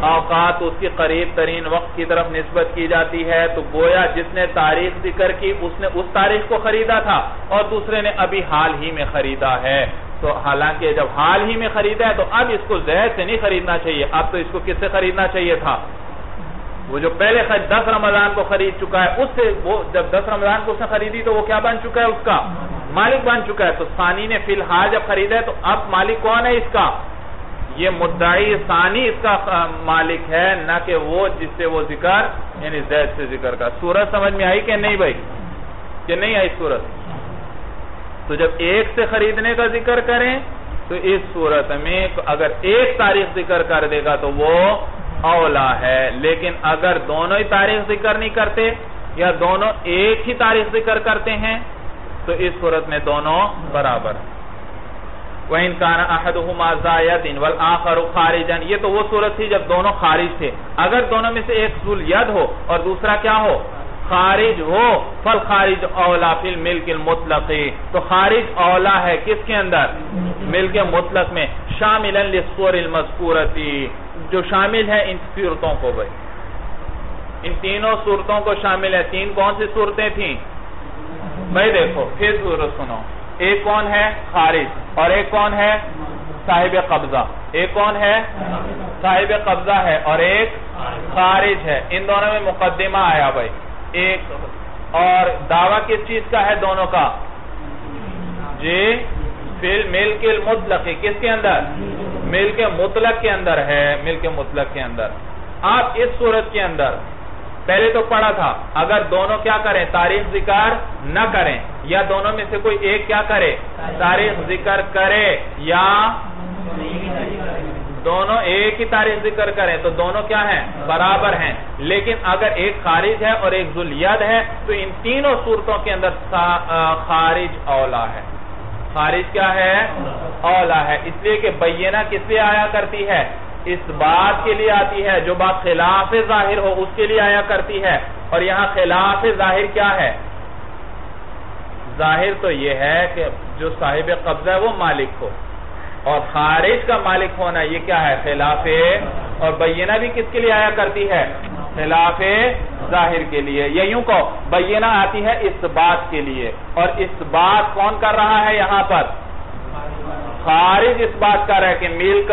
اوقات اس کی قریب ترین وقت کی طرف نسبت کی جاتی ہے۔ تو گویا جس نے تاریخ ذکر کی، اس نے اس تاریخ کو خریدا تھا اور دوسرے نے ابھی حال ہی میں خریدا ہے۔ تو حالانکہ جب حال ہی میں خریدا ہے، تو اب اس کو زہر سے نہیں خریدنا چاہیے۔ اب تو اس کو کس سے خریدنا چاہیے تھا؟ وہ جو پہلے دس رمضان کو خرید چکا ہے، اس سے وہ جب دس رمضان کو اس نے خریدی تو وہ کیا بن چکا ہے اس کا؟ مالک بن چکا ہے تو ثانی نے فی الحال جب خریدا ہے تو اب مالک کون ہے اس کا؟ یہ مدعی ثانی اس کا مالک ہے، نہ کہ وہ جس سے وہ ذکر یعنی زید سے ذکر کا۔ سورت سمجھ میں آئی کہ نہیں بھائی؟ کہ نہیں آئی سورت؟ تو جب ایک سے خریدنے کا ذکر کریں تو اس صورت میں اگر ایک تاریخ ذکر کر دے گا تو وہ اولا ہے۔ لیکن اگر دونوں ہی تاریخ ذکر نہیں کرتے یا دونوں ایک ہی تاریخ ذکر کرتے ہیں تو اس صورت میں دونوں برابر وَإِن كَانَ أَحَدُهُمَا زَائِدٍ وَالْآخَرُ خَارِجًا، یہ تو وہ صورت تھی جب دونوں خارج تھے۔ اگر دونوں میں سے ایک ذل ید ہو اور دوسرا کیا ہو؟ خارج ہو۔ فل خارج اولا فی الملک المطلق۔ تو خارج اولا ہے کس کے اندر؟ ملک مطلق میں۔ شاملا للصور المذکورتی جو شامل ہے ان صورتوں کو بھائی۔ ان تینوں صورتوں کو شامل ہے تین کون سی صورتیں تھیں؟ بھائی دیکھو، پھر صورت سنو۔ ایک کون ہے؟ خارج۔ اور ایک کون ہے؟ صاحب قبضہ۔ ایک کون ہے؟ صاحب قبضہ ہے۔ اور ایک خارج ہے۔ ان دونوں میں مقدمہ آیا بھائی۔ ایک۔ اور دعویٰ کس چیز کا ہے دونوں کا؟ جی۔ پھر ملک المطلق، کس کے اندر؟ ملک مطلق کے اندر ہے۔ ملک مطلق کے اندر۔ آپ اس صورت کے اندر پہلے تو پڑھا تھا، اگر دونوں کیا کریں؟ تاریخ ذکر نہ کریں، یا دونوں میں سے کوئی ایک کیا کرے؟ تاریخ ذکر کرے، یا دونوں ایک ہی تاریخ ذکر کریں، تو دونوں کیا ہیں؟ برابر ہیں۔ لیکن اگر ایک خارج ہے اور ایک ذلید ہے، تو ان تینوں صورتوں کے اندر خارج اولا ہے۔ خارج کیا ہے؟ اولا ہے۔ اس لیے کہ بینہ کس لیے آیا کرتی ہے؟ اس بات کے لیے آتی ہے، جو بات خلاف ظاہر ہو، اس کے لیے آیا کرتی ہے۔ اور یہاں خلاف ظاہر کیا ہے؟ ظاہر تو یہ ہے کہ جو صاحب قبضہ ہے، وہ مالک ہو۔ اور خارج کا مالک ہونا یہ کیا ہے؟ خلاف اور بینہ بھی کس کے لیے آیا کرتی ہے؟ خلاف ظاہر کے لیے۔ یہ یوں کو بینہ آتی ہے اس بات کے لیے۔ اور اس بات کون کر رہا ہے یہاں پر؟ خارج اس بات کر رہا ہے کہ ملک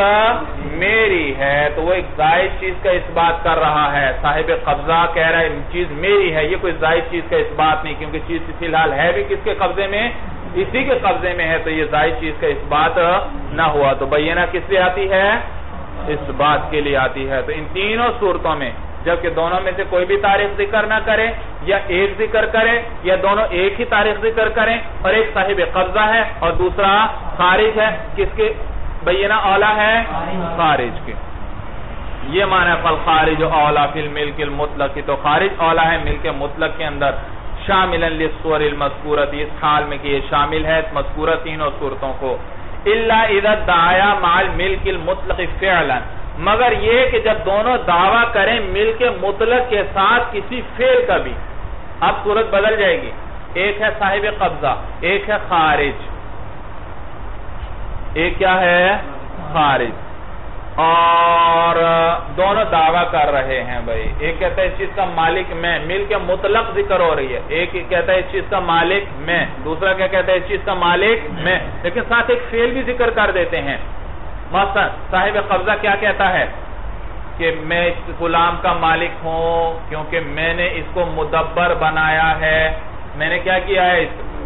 میری ہے، تو وہ ایک زائد چیز کا اس بات کر رہا ہے۔ صاحب قبضہ کہہ رہا ہے چیز میری ہے، یہ کوئی زائد چیز کا اس بات نہیں، کیونکہ چیز فی الحال ہے بھی کس کے قبضے میں؟ اسی کے قبضے میں ہے، تو یہ زائد چیز کا اس بات نہ ہوا۔ تو بینہ کس لیے آتی ہے؟ اس بات کے لیے آتی ہے۔ تو ان تینوں صورتوں میں جبکہ دونوں میں سے کوئی بھی تاریخ ذکر نہ کرے یا ایک ذکر کرے یا دونوں ایک ہی تاریخ ذکر کریں، اور ایک صاحب قبضہ ہے اور دوسرا خارج ہے، کس کے؟ بینہ اولا ہے؟ خارج کے۔ یہ معنی فل خارج اولا فی الملک المطلق، تو خارج اولا ہے ملک مطلق کے اندر۔ شامل للصور المذکورت اس حال میں کہ یہ شامل ہے مذکورہ تینوں صورتوں کو۔ اللہ عزت دایا مال ملک المطلق فعلا۔ مگر یہ کہ جب دونوں دعویٰ کریں مل کے مطلق کے ساتھ کسی فعل کا بھی، اب صورت بدل جائے گی۔ ایک ہے صاحب قبضہ، ایک ہے خارج۔ ایک کیا ہے؟ خارج۔ اور دونوں دعویٰ کر رہے ہیں بھائی۔ ایک کہتا ہے اس چیز کا مالک میں، مل کے مطلق ذکر ہو رہی ہے۔ ایک کہتا ہے اس چیز کا مالک میں۔ دوسرا کیا کہتا ہے اس چیز کا مالک میں۔ لیکن ساتھ ایک فیل بھی ذکر کر دیتے ہیں۔ مثلا صاحب قبضہ کیا کہتا ہے؟ کہ میں اس غلام کا مالک ہوں، کیونکہ میں نے اس کو مدبر بنایا ہے۔ میں نے کیا کیا ہے؟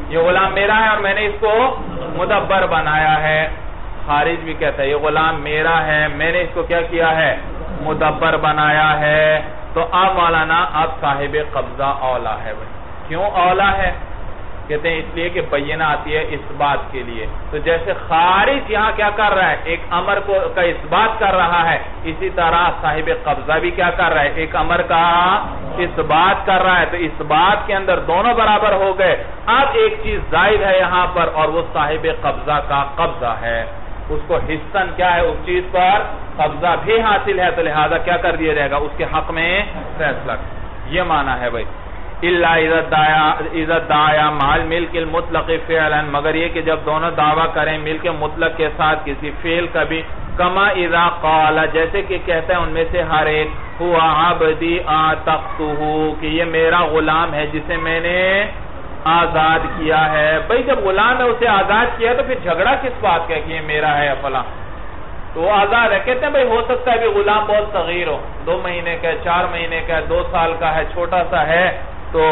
یہ غلام میرا ہے اور میں نے اس کو مدبر بنایا ہے۔ خارج بھی کہتا ہے، یہ غلام میرا ہے، میں نے اس کو کیا کیا ہے؟ مدبر بنایا ہے۔ تو اب مولانا اب صاحب قبضہ اولا ہے کیوں اولا ہے؟ کہتے ہیں اس لیے کہ بینہ آتی ہے اس بات کے لیے۔ تو جیسے خارج یہاں کیا کر رہا ہے؟ ایک امر کا اس بات کر رہا ہے۔ اسی طرح صاحب قبضہ بھی کیا کر رہا ہے؟ ایک امر کا اس بات کر رہا ہے۔ تو اس بات کے اندر دونوں برابر ہو گئے۔ اب ایک چیز زائد ہے یہاں پر اور وہ صاحب قبضہ کا قبضہ ہے۔ اس کو حصن کیا ہے؟ اس چیز پر قبضہ بھی حاصل ہے۔ تو لہذا کیا کر دیا جائے گا؟ اس کے حق میں فیصلہ۔ یہ معنی ہے بھائی۔ اللہ عزت دایا مال ملک المطلق فعلا، مگر یہ کہ جب دونوں دعویٰ کریں ملک مطلق کے ساتھ کسی فعل کا بھی کما اذا قال، جیسے کہ کہتے ہیں ان میں سے ہر ایک، ہوا عبدی آتقتہو، کہ یہ میرا غلام ہے جسے میں نے آزاد کیا ہے۔ بھئی جب غلام ہے اسے آزاد کیا تو پھر جھگڑا کس بات کا کہ یہ میرا ہے فلاں؟ تو وہ آزاد ہے، کہتے ہیں بھئی ہو سکتا ہے کہ غلام بہت صغیر ہو، دو مہینے کا ہے، چار مہینے کا ہے، دو سال کا ہے، چھوٹا سا ہے تو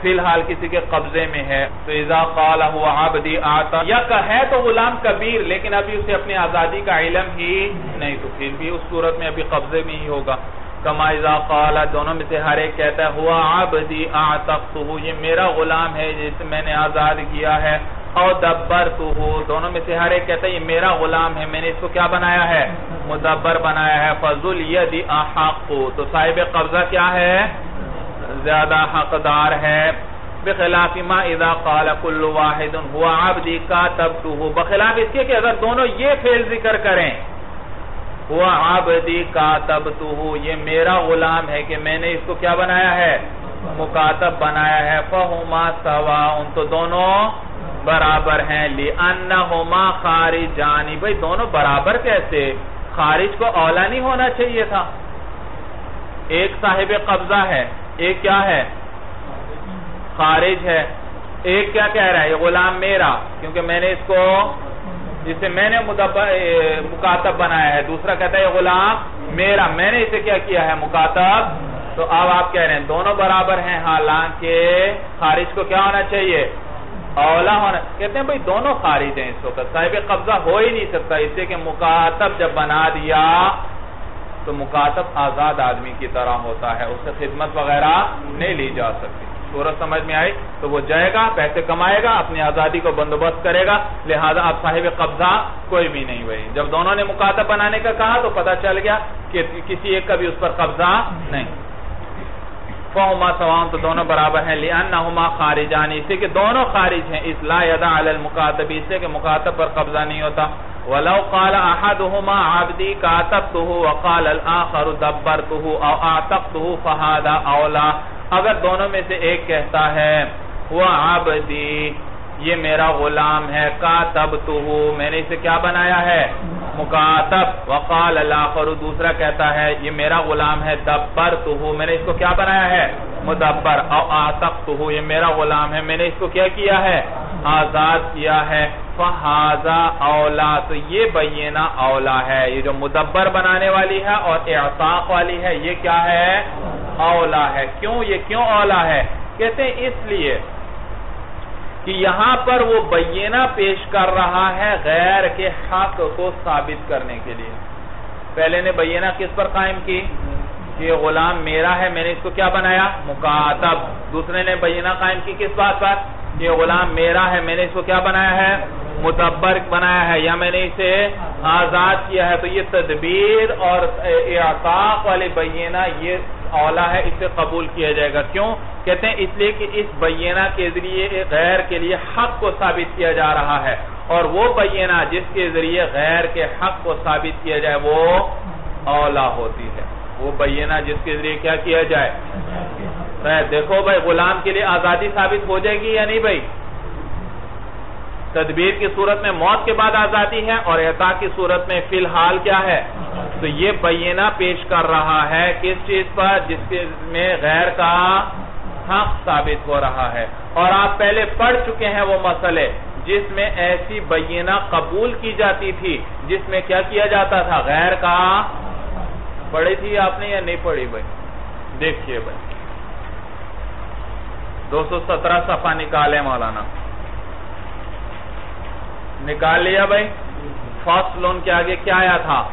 فی الحال کسی کے قبضے میں ہے۔ تو اذا قال ہوا عبدی آتا، یا ہے تو غلام کبیر، لیکن ابھی اسے اپنی آزادی کا علم ہی نہیں، تو پھر بھی اس صورت میں ابھی قبضے میں ہی ہوگا۔ کما اذا قال، دونوں میں سے ہر ایک کہتا ہے ہوا عبدی اعتقتہو، یہ میرا غلام ہے جسے میں نے آزاد کیا ہے۔ او دبرتہو، دونوں میں سے ہر ایک کہتا ہے، یہ میرا غلام ہے، میں نے اس کو کیا بنایا ہے؟ مدبر بنایا ہے فضل یدی احقو تو صاحب قبضہ کیا ہے؟ زیادہ حقدار ہے۔ بخلاف ما اذا قال كل واحد هو عبدي كاتبته بخلاف اس کے کہ اگر دونوں یہ فعل ذکر کریں ہوا عبدی کاتبتہو یہ میرا غلام ہے کہ میں نے اس کو کیا بنایا ہے؟ مکاتب بنایا ہے۔ فہما سوا ان تو دونوں برابر ہیں۔ لئنہما خارجانی۔ بھئی دونوں برابر کیسے؟ خارج کو اولا نہیں ہونا چاہیے تھا۔ ایک صاحب قبضہ ہے۔ ایک کیا ہے؟ خارج ہے۔ ایک کیا کہہ رہا ہے؟ یہ غلام میرا، کیونکہ میں نے اس کو، جسے میں نے مکاتب بنایا ہے۔ دوسرا کہتا ہے، یہ غلام میرا، میں نے اسے کیا کیا ہے؟ مکاتب۔ تو اب آپ کہہ رہے ہیں، دونوں برابر ہیں، حالانکہ خارج کو کیا ہونا چاہیے؟ اولا ہونا۔ کہتے ہیں بھئی دونوں خارج ہیں اس وقت۔ صاحب قبضہ ہو ہی نہیں سکتا۔ اسے کہ مکاتب جب بنا دیا تو مکاتب آزاد آدمی کی طرح ہوتا ہے، اس سے خدمت وغیرہ نہیں لی جا سکتی۔ صورت سمجھ میں آئی؟ تو وہ جائے گا، پیسے کمائے گا، اپنی آزادی کو بندوبست کرے گا، لہذا اب صاحب قبضہ کوئی بھی نہیں ہوئی۔ جب دونوں نے مکاتب بنانے کا کہا تو پتا چل گیا کہ کسی ایک کا بھی اس پر قبضہ نہیں۔ فہما سوام تو دونوں برابر ہیں۔ لئنہما خارجانی اسے کہ دونوں خارج ہیں۔ اس لا یدع علی المکاتب اسے کہ مکاتب پر قبضہ نہیں ہوتا۔ ولو قال احدهما عبدی کاتبتہو وقال الاخر دبرتہو او اعتقتہو فہادا اولا۔ اگر دونوں میں سے ایک کہتا ہے، وہ عبدی، یہ میرا غلام ہے کاتبتہو میں نے اسے کیا بنایا ہے؟ مکاتب۔ وقال الاخر، دوسرا کہتا ہے، یہ میرا غلام ہے دبرتہو میں نے اس کو کیا بنایا ہے؟ مدبر۔ او اعتقتہو یہ میرا غلام ہے، میں نے اس کو کیا کیا ہے؟ آزاد کیا ہے۔ فہذا اولا تو یہ بینہ اولا ہے۔ یہ جو مدبر بنانے والی ہے اور اعتاق والی ہے، یہ کیا ہے؟ اولا ہے۔ کیوں؟ یہ کیوں اولا ہے؟ کہتے ہیں اس لیے کہ یہاں پر وہ بینہ پیش کر رہا ہے غیر کے حق کو ثابت کرنے کے لیے۔ پہلے نے بینہ کس پر قائم کی؟ یہ غلام میرا ہے، میں نے اس کو کیا بنایا؟ مکاتب۔ دوسرے نے بینہ قائم کی کس بات پر؟ یہ غلام میرا ہے، میں نے اس کو کیا بنایا ہے؟ مدبر بنایا ہے، یا میں نے اسے آزاد کیا ہے؟ تو یہ تدبیر اور اعتاق والے بینہ یہ اولا ہے اسے قبول کیا جائے گا۔ کیوں؟ کہتے ہیں اس لیے کہ اس بینہ کے ذریعے غیر کے لیے حق کو ثابت کیا جا رہا ہے۔ اور وہ بینہ جس کے ذریعے غیر کے حق کو ثابت کیا جائے، وہ اولا ہوتی ہے۔ وہ بینہ جس کے ذریعے کیا کیا جائے؟ دیکھو بھائی، غلام کے لیے آزادی ثابت ہو جائے گی یا نہیں بھائی؟ تدبیر کی صورت میں موت کے بعد آزادی ہے اور اعطا کی صورت میں فی الحال کیا ہے؟ تو یہ بینہ پیش کر رہا ہے کس چیز پر؟ جس میں غیر کا حق ثابت ہو رہا ہے۔ اور آپ پہلے پڑھ چکے ہیں وہ مسئلے، جس میں ایسی بینہ قبول کی جاتی تھی، جس میں کیا کیا جاتا تھا؟ غیر کا، پڑھی تھی آپ نے یا نہیں پڑھی بھائی؟ دیکھیے بھائی۔ دو سو سترہ صفحہ نکالے مولانا۔ نکال لیا بھائی؟ فصل ان کے آگے کیا آیا تھا؟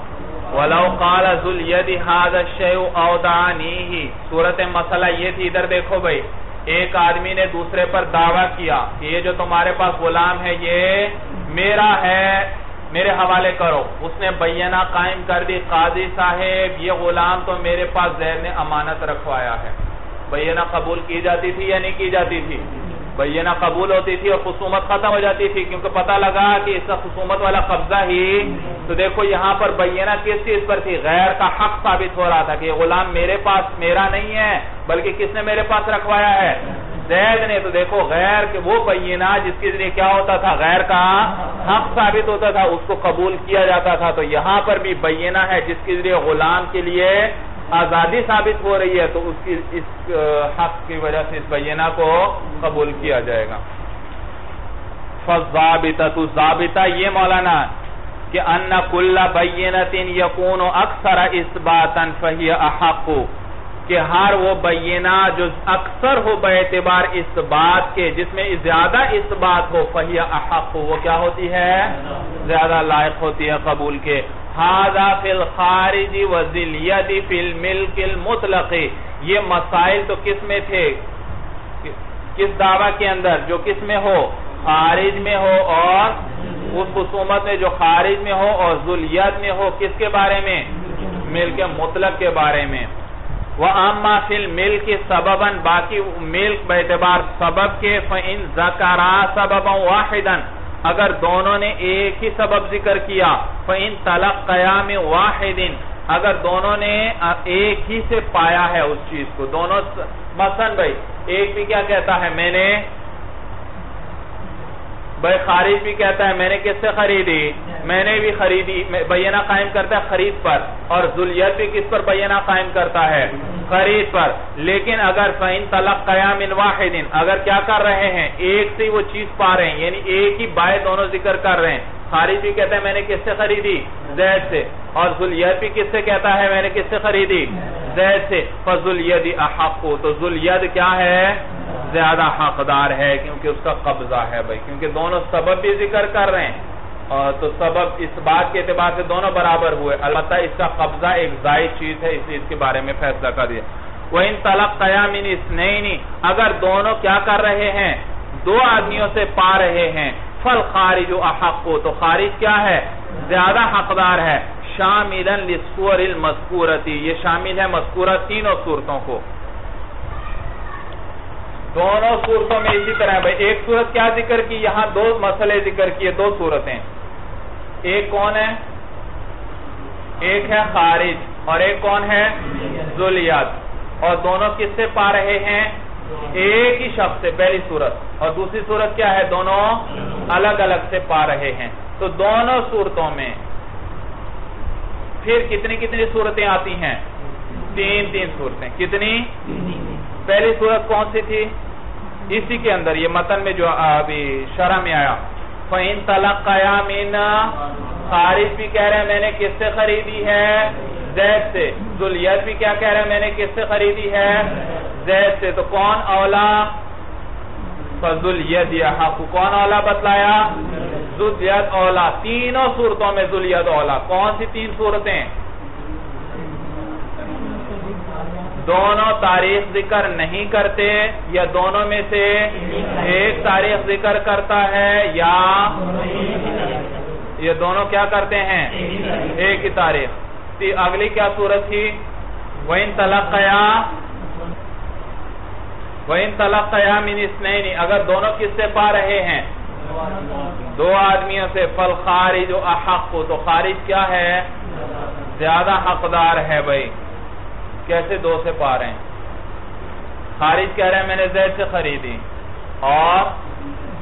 وَلَوْ قَالَ ذُو الْيَدِ هَذَا الشَّيْءُ أَوْدَعَنِيهِ صورت مسئلہ یہ تھی، ادھر دیکھو بھائی۔ ایک آدمی نے دوسرے پر دعویٰ کیا کہ یہ جو تمہارے پاس غلام ہے، یہ میرا ہے، میرے حوالے کرو۔ اس نے بینہ قائم کر دی، قاضی صاحب، یہ غلام تو میرے پاس زہر نے امانت رکھوایا ہے۔ بینہ قبول کی جاتی تھی یا نہیں کی جاتی تھی؟ بینہ قبول ہوتی تھی اور خصومت ختم ہو جاتی تھی، کیونکہ پتہ لگا کہ اس کا خصومت والا قبضہ ہی، تو دیکھو یہاں پر بینہ کس چیز پر تھی؟ غیر کا حق ثابت ہو رہا تھا کہ یہ غلام میرے پاس میرا نہیں ہے، بلکہ کس نے میرے پاس رکھوایا ہے؟ زید نے۔ تو دیکھو غیر کہ وہ بینہ جس کے ذریعے کیا ہوتا تھا؟ غیر کا حق ثابت ہوتا تھا، اس کو قبول کیا جاتا تھا۔ تو یہاں پر بھی بینہ ہے جس کے ذریعے غلام کے لیے آزادی ثابت ہو رہی ہے تو اس کی اس حق کی وجہ سے اس بینہ کو قبول کیا جائے گا۔ فضابطہ تو ضابطہ یہ مولانا، کہ ان کل بینت یکون اکثر اثباتا فہی احق، کہ ہر وہ بینہ جو اکثر ہو بے اعتبار اس بات کے، جس میں زیادہ اس بات ہو، فہی احق، وہ کیا ہوتی ہے؟ زیادہ لائق ہوتی ہے قبول کے۔ ہادا فی الخارج وزلیت فی الملک المطلق. یہ مسائل تو کس میں تھے؟ کس دعویٰ کے اندر؟ جو کس میں ہو؟ خارج میں ہو اور اس خصومت میں جو خارج میں ہو اور ذلیت میں ہو، کس کے بارے میں؟ ملک مطلق کے بارے میں. وَأَمَّا فِي الْمِلْكِ سَبَبًا، باقی ملک بیعتبار سبب کے، فَإِن ذَكَرَا سَبَبًا وَاحِدًا اگر دونوں نے ایک ہی سبب ذکر کیا، فَإِن تَلَقَّيَا مِن وَاحِدٍ، اگر دونوں نے ایک ہی سے پایا ہے اس چیز کو، دونوں مثلا بھائی، ایک بھی کیا کہتا ہے، میں نے بھائی خارج بھی کہتا ہے میں نے کس سے خریدی؟ میں نے بھی خریدی بینہ قائم کرتا ہے خرید پر، اور ذلیت بھی کس پر بینہ قائم کرتا ہے؟ خرید پر۔ لیکن اگر فَإِن طَلَقْ قَيَامٍ وَاحِدٍ، اگر کیا کر رہے ہیں؟ ایک سے وہ چیز پا رہے ہیں یعنی ایک ہی بائے دونوں ذکر کر رہے ہیں۔ خارج بھی کہتا ہے، میں نے کس سے خریدی؟ زید سے۔ اور ذلیت بھی کس سے کہتا ہے، میں نے کس سے خریدی؟ زید سے۔ فَذُلْيَدِ أَحَقُ تو ذلیت کیا ہے؟ زیادہ حقدار ہے، کیونکہ اس کا قبضہ ہے بھائی، کیونکہ دونوں سبب بھی ذکر کر رہے ہیں۔ تو سبب اس بات کے اعتبار سے دونوں برابر ہوئے۔ البتہ اس کا قبضہ ایک زائد چیز ہے، اس لیے اس کے بارے میں فیصلہ کر دیا۔ وَإِن طَلَقْ قَيَامِنِ اسْنَيْنِ اگر دونوں کیا کر رہے ہیں؟ دو آدمیوں سے پا رہے ہیں۔ فل خارج احق، تو خارج کیا ہے؟ زیادہ حقدار ہے. شاملا للصور المذکورتی، یہ شامل ہے مذکورہ تینوں صورتوں کو. دونوں صورتوں میں اسی طرح بھائی. ایک صورت کیا ذکر کی؟ یہاں دو مسئلے ذکر کیے، دو صورتیں. ایک کون ہے؟ ایک ہے خارج اور ایک کون ہے؟ ذولیات. اور دونوں کس سے پا رہے ہیں؟ ایک ہی شخص سے، پہلی صورت۔ اور دوسری صورت کیا ہے؟ دونوں الگ الگ سے پا رہے ہیں۔ تو دونوں صورتوں میں پھر کتنی کتنی صورتیں آتی ہیں؟ تین تین صورتیں۔ کتنی؟ پہلی صورت کون سی تھی؟ اسی کے اندر، یہ متن میں جو ابھی شرح میں آیا۔ فَإِن تَلَقَّيَا مِنَ خارج بھی کہہ رہے ہیں، میں نے کس سے خریدی ہے؟ زید سے۔ ذلیت بھی کیا کہہ رہے ہیں، میں نے کس سے خریدی ہے؟ زید سے تو کون اولا؟ فَذُلْيَدْ يَحَقُ کون اولا بتلایا؟ ذلیت اولا. تینوں صورتوں میں ذلیت اولا. کون سی تین صورتیں؟ دونوں تاریخ ذکر نہیں کرتے یا دونوں میں سے ایک تاریخ ذکر کرتا ہے یا یہ دونوں کیا کرتے ہیں؟ ایک ہی تاریخ. اگلی کیا صورت تھی؟ وَإِن تَلَقَّيَا وَإِن تَلَقَّيَا مِنِ اسْنَيْنِ اگر دونوں کس سے پا رہے ہیں؟ دو آدمیوں سے فل خارج و احق تو خارج کیا ہے؟ زیادہ حقدار ہے بھائی۔ کیسے دو سے پا رہے ہیں؟ خارج کہہ رہے ہیں، میں نے زید سے خریدی۔ اور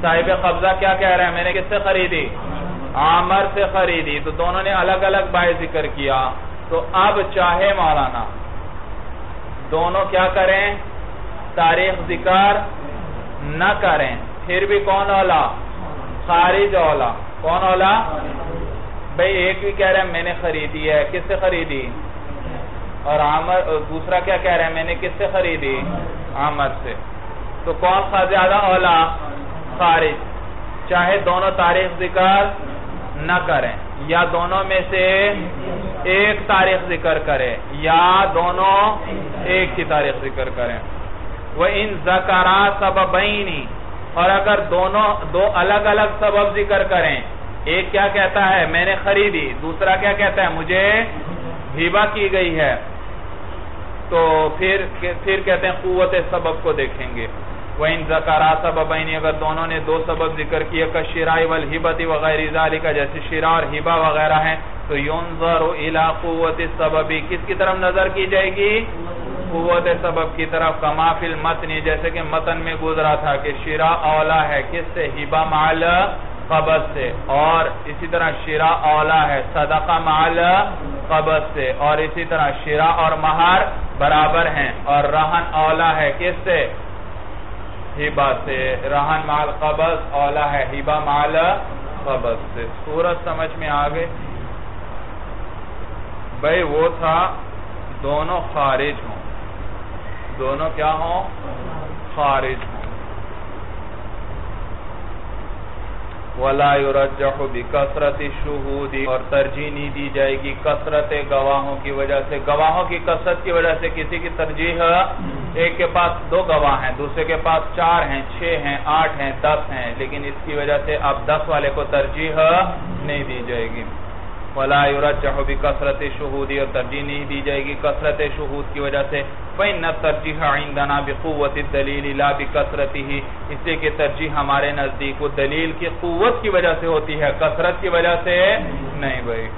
صاحب قبضہ کیا کہہ رہے ہیں؟ میں نے کس سے خریدی؟ عامر سے خریدی۔ تو دونوں نے الگ الگ بائے ذکر کیا۔ تو اب چاہے مولانا، دونوں کیا کریں؟ تاریخ ذکر نہ کریں۔ پھر بھی کون اولا؟ خارج اولا۔ کون اولا؟ بھئی ایک بھی کہہ رہے ہیں، میں نے خریدی ہے۔ کس سے خریدی؟ اور عامر، دوسرا کیا کہہ رہے ہیں میں نے کس سے خریدی؟ عامر سے۔ تو کون سا زیادہ اولا؟ خارج۔ چاہے دونوں تاریخ ذکر نہ کریں، یا دونوں میں سے ایک تاریخ ذکر کرے یا دونوں ایک کی تاریخ ذکر کریں۔ وہ ان زکرا سببینی اور اگر دونوں دو الگ الگ سبب ذکر کریں، ایک کیا کہتا ہے، میں نے خریدی، دوسرا کیا کہتا ہے، مجھے ہیبا کی گئی ہے۔ تو پھر کہتے ہیں قوت سبب کو دیکھیں گے۔ وَإِن ذَكَرَا سَبَبَيْنِ اگر دونوں نے دو سبب ذکر کیا کَشِرَائِ وَالْحِبَتِ وَغَيْرِ ذَلِكَ، جیسے شرا اور حبا وغیرہ ہیں، تو يُنظَرُ إِلَىٰ قُوَّتِ السَّبَبِ۔ کس کی طرف نظر کی جائے گی؟ قوت سبب کی طرف کما فی المتنی جیسے کہ متن میں گزرا تھا کہ شرا اولا ہے، کس سے؟ حبا مال قبض سے۔ اور اسی طرح شرا اولا ہے، صدقہ مال قبض سے۔ اور اسی طرح شرا اور مہار برابر ہیں۔ اور رہن اولا ہے، کس سے؟ ہیبا سے۔ رہن مال قبض، اولا ہے، ہیبا مال قبض سے۔ سورت سمجھ میں آگے بھئی وہ تھا دونوں خارج ہوں۔ دونوں کیا ہوں؟ خارج. ہوں وَلَا يُرَجَّحُ بِكَسْرَةِ شُهُودِ اور ترجیح نہیں دی جائے گی کسرت گواہوں کی وجہ سے. گواہوں کی کسرت کی وجہ سے کسی کی ترجیح ایک کے پاس دو گواہ ہیں، دوسرے کے پاس چار ہیں، چھ ہیں، آٹھ ہیں، دس ہیں، لیکن اس کی وجہ سے اب دس والے کو ترجیح نہیں دی جائے گی۔ ولا يرجح بكثرت الشهود اور ترجیح نہیں دی جائے گی کثرت شہود کی وجہ سے۔ فإن الترجيح عندنا بقوة الدليل لا بكثرته۔ اس لیے کہ ترجیح ہمارے نزدیک وہ دلیل کی قوت کی وجہ سے ہوتی ہے، کثرت کی وجہ سے نہیں بھائی۔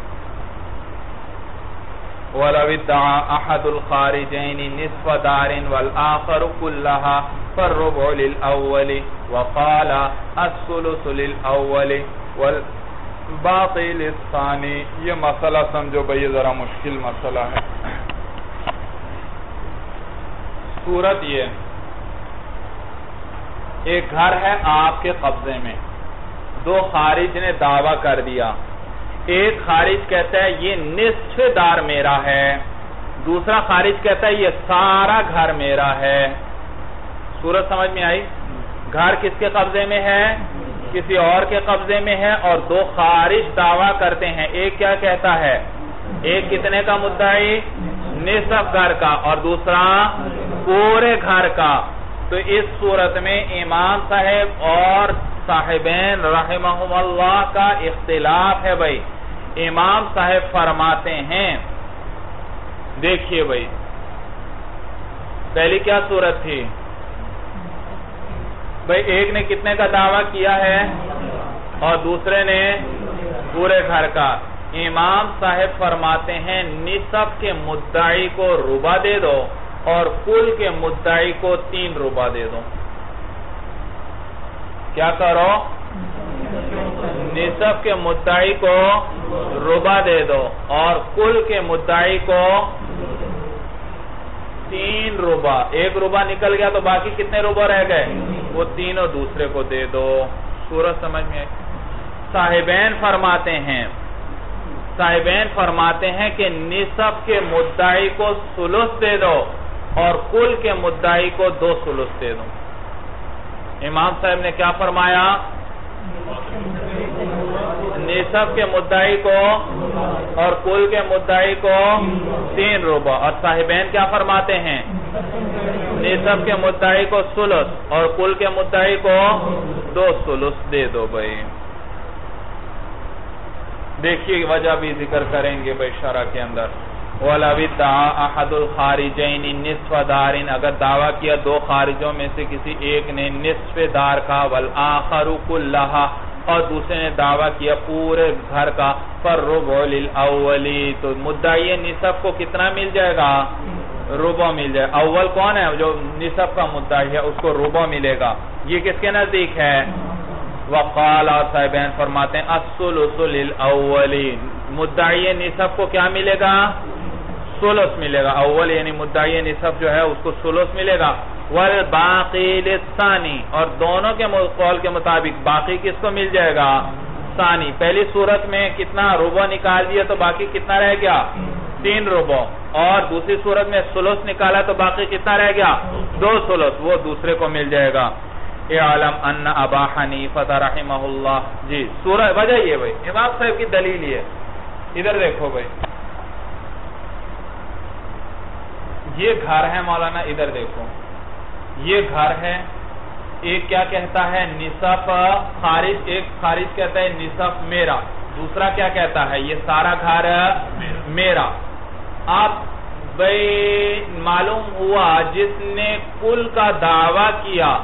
ولو ادعى احد الخارجين نصف دار والاخر كلها فالربع للاول وقال الثلث للاول والثلث باطل الثانی، یہ مسئلہ سمجھو بھئی ذرا مشکل مسئلہ ہے۔ صورت یہ ایک گھر ہے آپ کے قبضے میں۔ دو خارج نے دعویٰ کر دیا۔ ایک خارج کہتا ہے، یہ نصف دار میرا ہے۔ دوسرا خارج کہتا ہے، یہ سارا گھر میرا ہے۔ صورت سمجھ میں آئی؟ گھر کس کے قبضے میں ہے؟ کسی اور کے قبضے میں ہے اور دو خارج دعویٰ کرتے ہیں۔ ایک کیا کہتا ہے؟ ایک کتنے کا مدعی؟ نصف گھر کا۔ اور دوسرا، پورے گھر کا۔ تو اس صورت میں امام صاحب اور صاحبین رحمہ اللہ کا اختلاف ہے بھائی۔ امام صاحب فرماتے ہیں، دیکھیے بھائی، پہلی کیا صورت تھی؟ بھئی ایک نے کتنے کا دعویٰ کیا ہے اور دوسرے نے پورے گھر کا امام صاحب فرماتے ہیں، نصف کے مدعی کو روبہ دے دو اور کل کے مدعی کو تین روبہ دے دو۔ کیا کرو؟ نصف کے مدعی کو روبہ دے دو اور کل کے مدعی کو تین روبہ ایک روبہ نکل گیا تو باقی کتنے روبہ رہ گئے؟ وہ تینوں دوسرے کو دے دو۔ سورت سمجھ میں صاحبین فرماتے ہیں، صاحبین فرماتے ہیں کہ نصف کے مدعی کو سلس دے دو اور کل کے مدعی کو دو سلس دے دو۔ امام صاحب نے کیا فرمایا؟ نصف کے مدعی کو اور کل کے مدعی کو تین روبہ۔ اور صاحبین کیا فرماتے ہیں؟ نصف کے مدعی کو سلس اور کل کے مدعی کو دو سلس دے دو بھائی۔ دیکھیے وجہ بھی ذکر کریں گے بھائی شرح کے اندر۔ احد الخارجین نصف دارین اگر دعویٰ کیا دو خارجوں میں سے کسی ایک نے نصف دار کا، والآخر کلہا اور دوسرے نے دعویٰ کیا پورے گھر کا پر ربع للاولی تو مدعی نصف کو کتنا مل جائے گا؟ ربع مل جائے۔ اول کون ہے جو نصف کا مدعی ہے اس کو ربع ملے گا؟ یہ کس کے نزدیک ہے؟ وقال اور صاحبین فرماتے ہیں السلس للاولی مدعی نصف کو کیا ملے گا؟ سلس ملے گا۔ اول یعنی مدعی نصف جو ہے اس کو سلس ملے گا۔ والباقی للثانی، اور دونوں کے قول کے مطابق باقی کس کو مل جائے گا؟ ثانی۔ پہلی صورت میں کتنا ربو نکال دیا تو باقی کتنا رہ گیا؟ تین ربو اور دوسری صورت میں سلس نکالا تو باقی کتنا رہ گیا؟ دو سلس وہ دوسرے کو مل جائے گا۔ اعلم ان ابا حنیفت رحمہ اللہ۔ جی سورت وجہ یہ بھائی، امام صاحب کی دلیل یہ ادھر دیکھو بھائی۔ یہ گھر ہے مولانا، ادھر دیکھو۔ یہ گھر ہے۔ ایک کیا کہتا ہے؟ نصف خارج ایک خارج کہتا ہے نصف میرا۔ دوسرا کیا کہتا ہے؟ یہ سارا گھر میرا۔ آپ معلوم ہوا جس نے کل کا دعویٰ کیا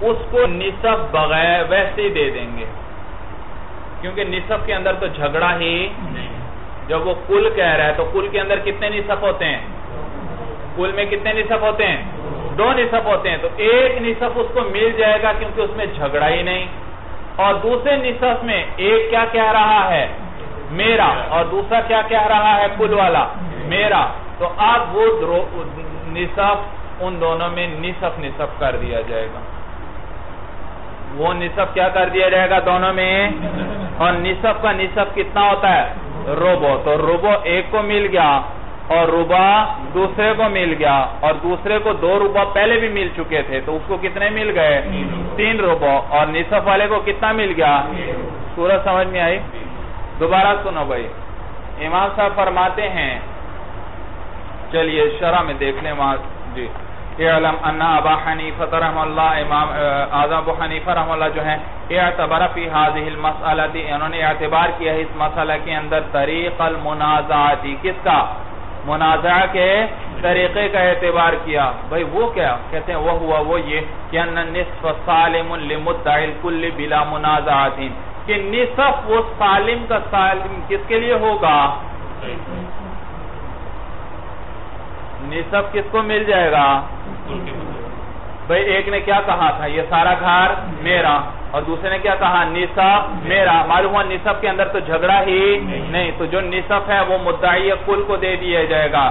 اس کو نصف بغیر ویسے دے دیں گے۔ کیونکہ نصف کے اندر تو جھگڑا ہی جب وہ کل کہہ رہا ہے تو کل کے اندر کتنے نصف ہوتے ہیں؟ کل میں کتنے نصف ہوتے ہیں؟ دو نصف ہوتے ہیں تو ایک نصف اس کو مل جائے گا کیونکہ اس میں جھگڑا ہی نہیں۔ اور دوسرے نصف میں ایک کیا کہہ رہا ہے؟ میرا۔ اور دوسرا کیا کہہ رہا ہے؟ کل والا۔ میرا۔ تو اب وہ نصف ان دونوں میں نصف نصف کر دیا جائے گا۔ وہ نصف کیا کر دیا جائے گا دونوں میں؟ اور نصف کا نصف کتنا ہوتا ہے؟ روبو۔ تو روبو ایک کو مل گیا۔ اور روبا دوسرے کو مل گیا اور دوسرے کو دو روبا پہلے بھی مل چکے تھے تو اس کو کتنے مل گئے؟ تین روبا اور نصف والے کو کتنا مل گیا؟ سورج سمجھ میں آئی؟ دوبارہ سنو بھائی۔ امام صاحب فرماتے ہیں۔ چلیے، شرح میں دیکھ لیں وہاں۔ جی۔ اعلم ان ابا حنیفہ رحم اللہ، امام اعظم ابو حنیفہ رحم اللہ جو ہیں، اعتبر فی هذه المسئلہ، انہوں نے اعتبار کیا ہے اس مسئلہ کے اندر طریق المنازعاتی جی، کس کا؟ منازعہ کے طریقے کا اعتبار کیا۔ بھئی وہ کیا؟ کہتے ہیں وہ ہوا وہ یہ کہ ان نصف سالم لمدعی الکل بلا منازعاتی کہ نصف وہ سالم کا سالم کس کے لیے ہوگا؟ نصف کس کو مل جائے گا؟ بھئی ایک نے کیا کہا تھا؟ یہ سارا گھر میرا۔ اور دوسرے نے کیا کہا؟ نصف. میرا. معلوم ہوا نصف کے اندر تو جھگڑا ہی نہیں. تو جو نصف ہے وہ مدعی کل کو دے دیا جائے گا.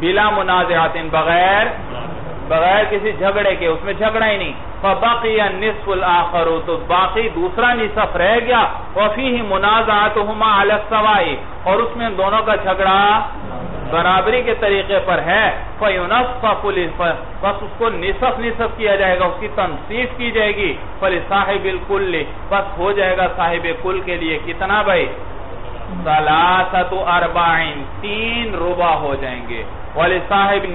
بلا منازعات بغیر بغیر کسی جھگڑے کے، اس میں جھگڑا ہی نہیں۔ فبقی النصف الاخر تو باقی دوسرا نصف رہ گیا۔ وفیہ منازعاتهما علی السوائی اور اس میں دونوں کا جھگڑا برابری کے طریقے پر ہے۔ فَيُنَصْفَ بس اس کو نصف نصف کیا جائے گا، اس کی تنصیف کی جائے گی۔ فَلِ الْكُلِّ، بس ہو جائے گا صاحب کل کے لیے۔ کتنا بھائی؟ سَلَاسَةُ أَرْبَعِن تین ربع ہو جائیں گے۔ وَلِ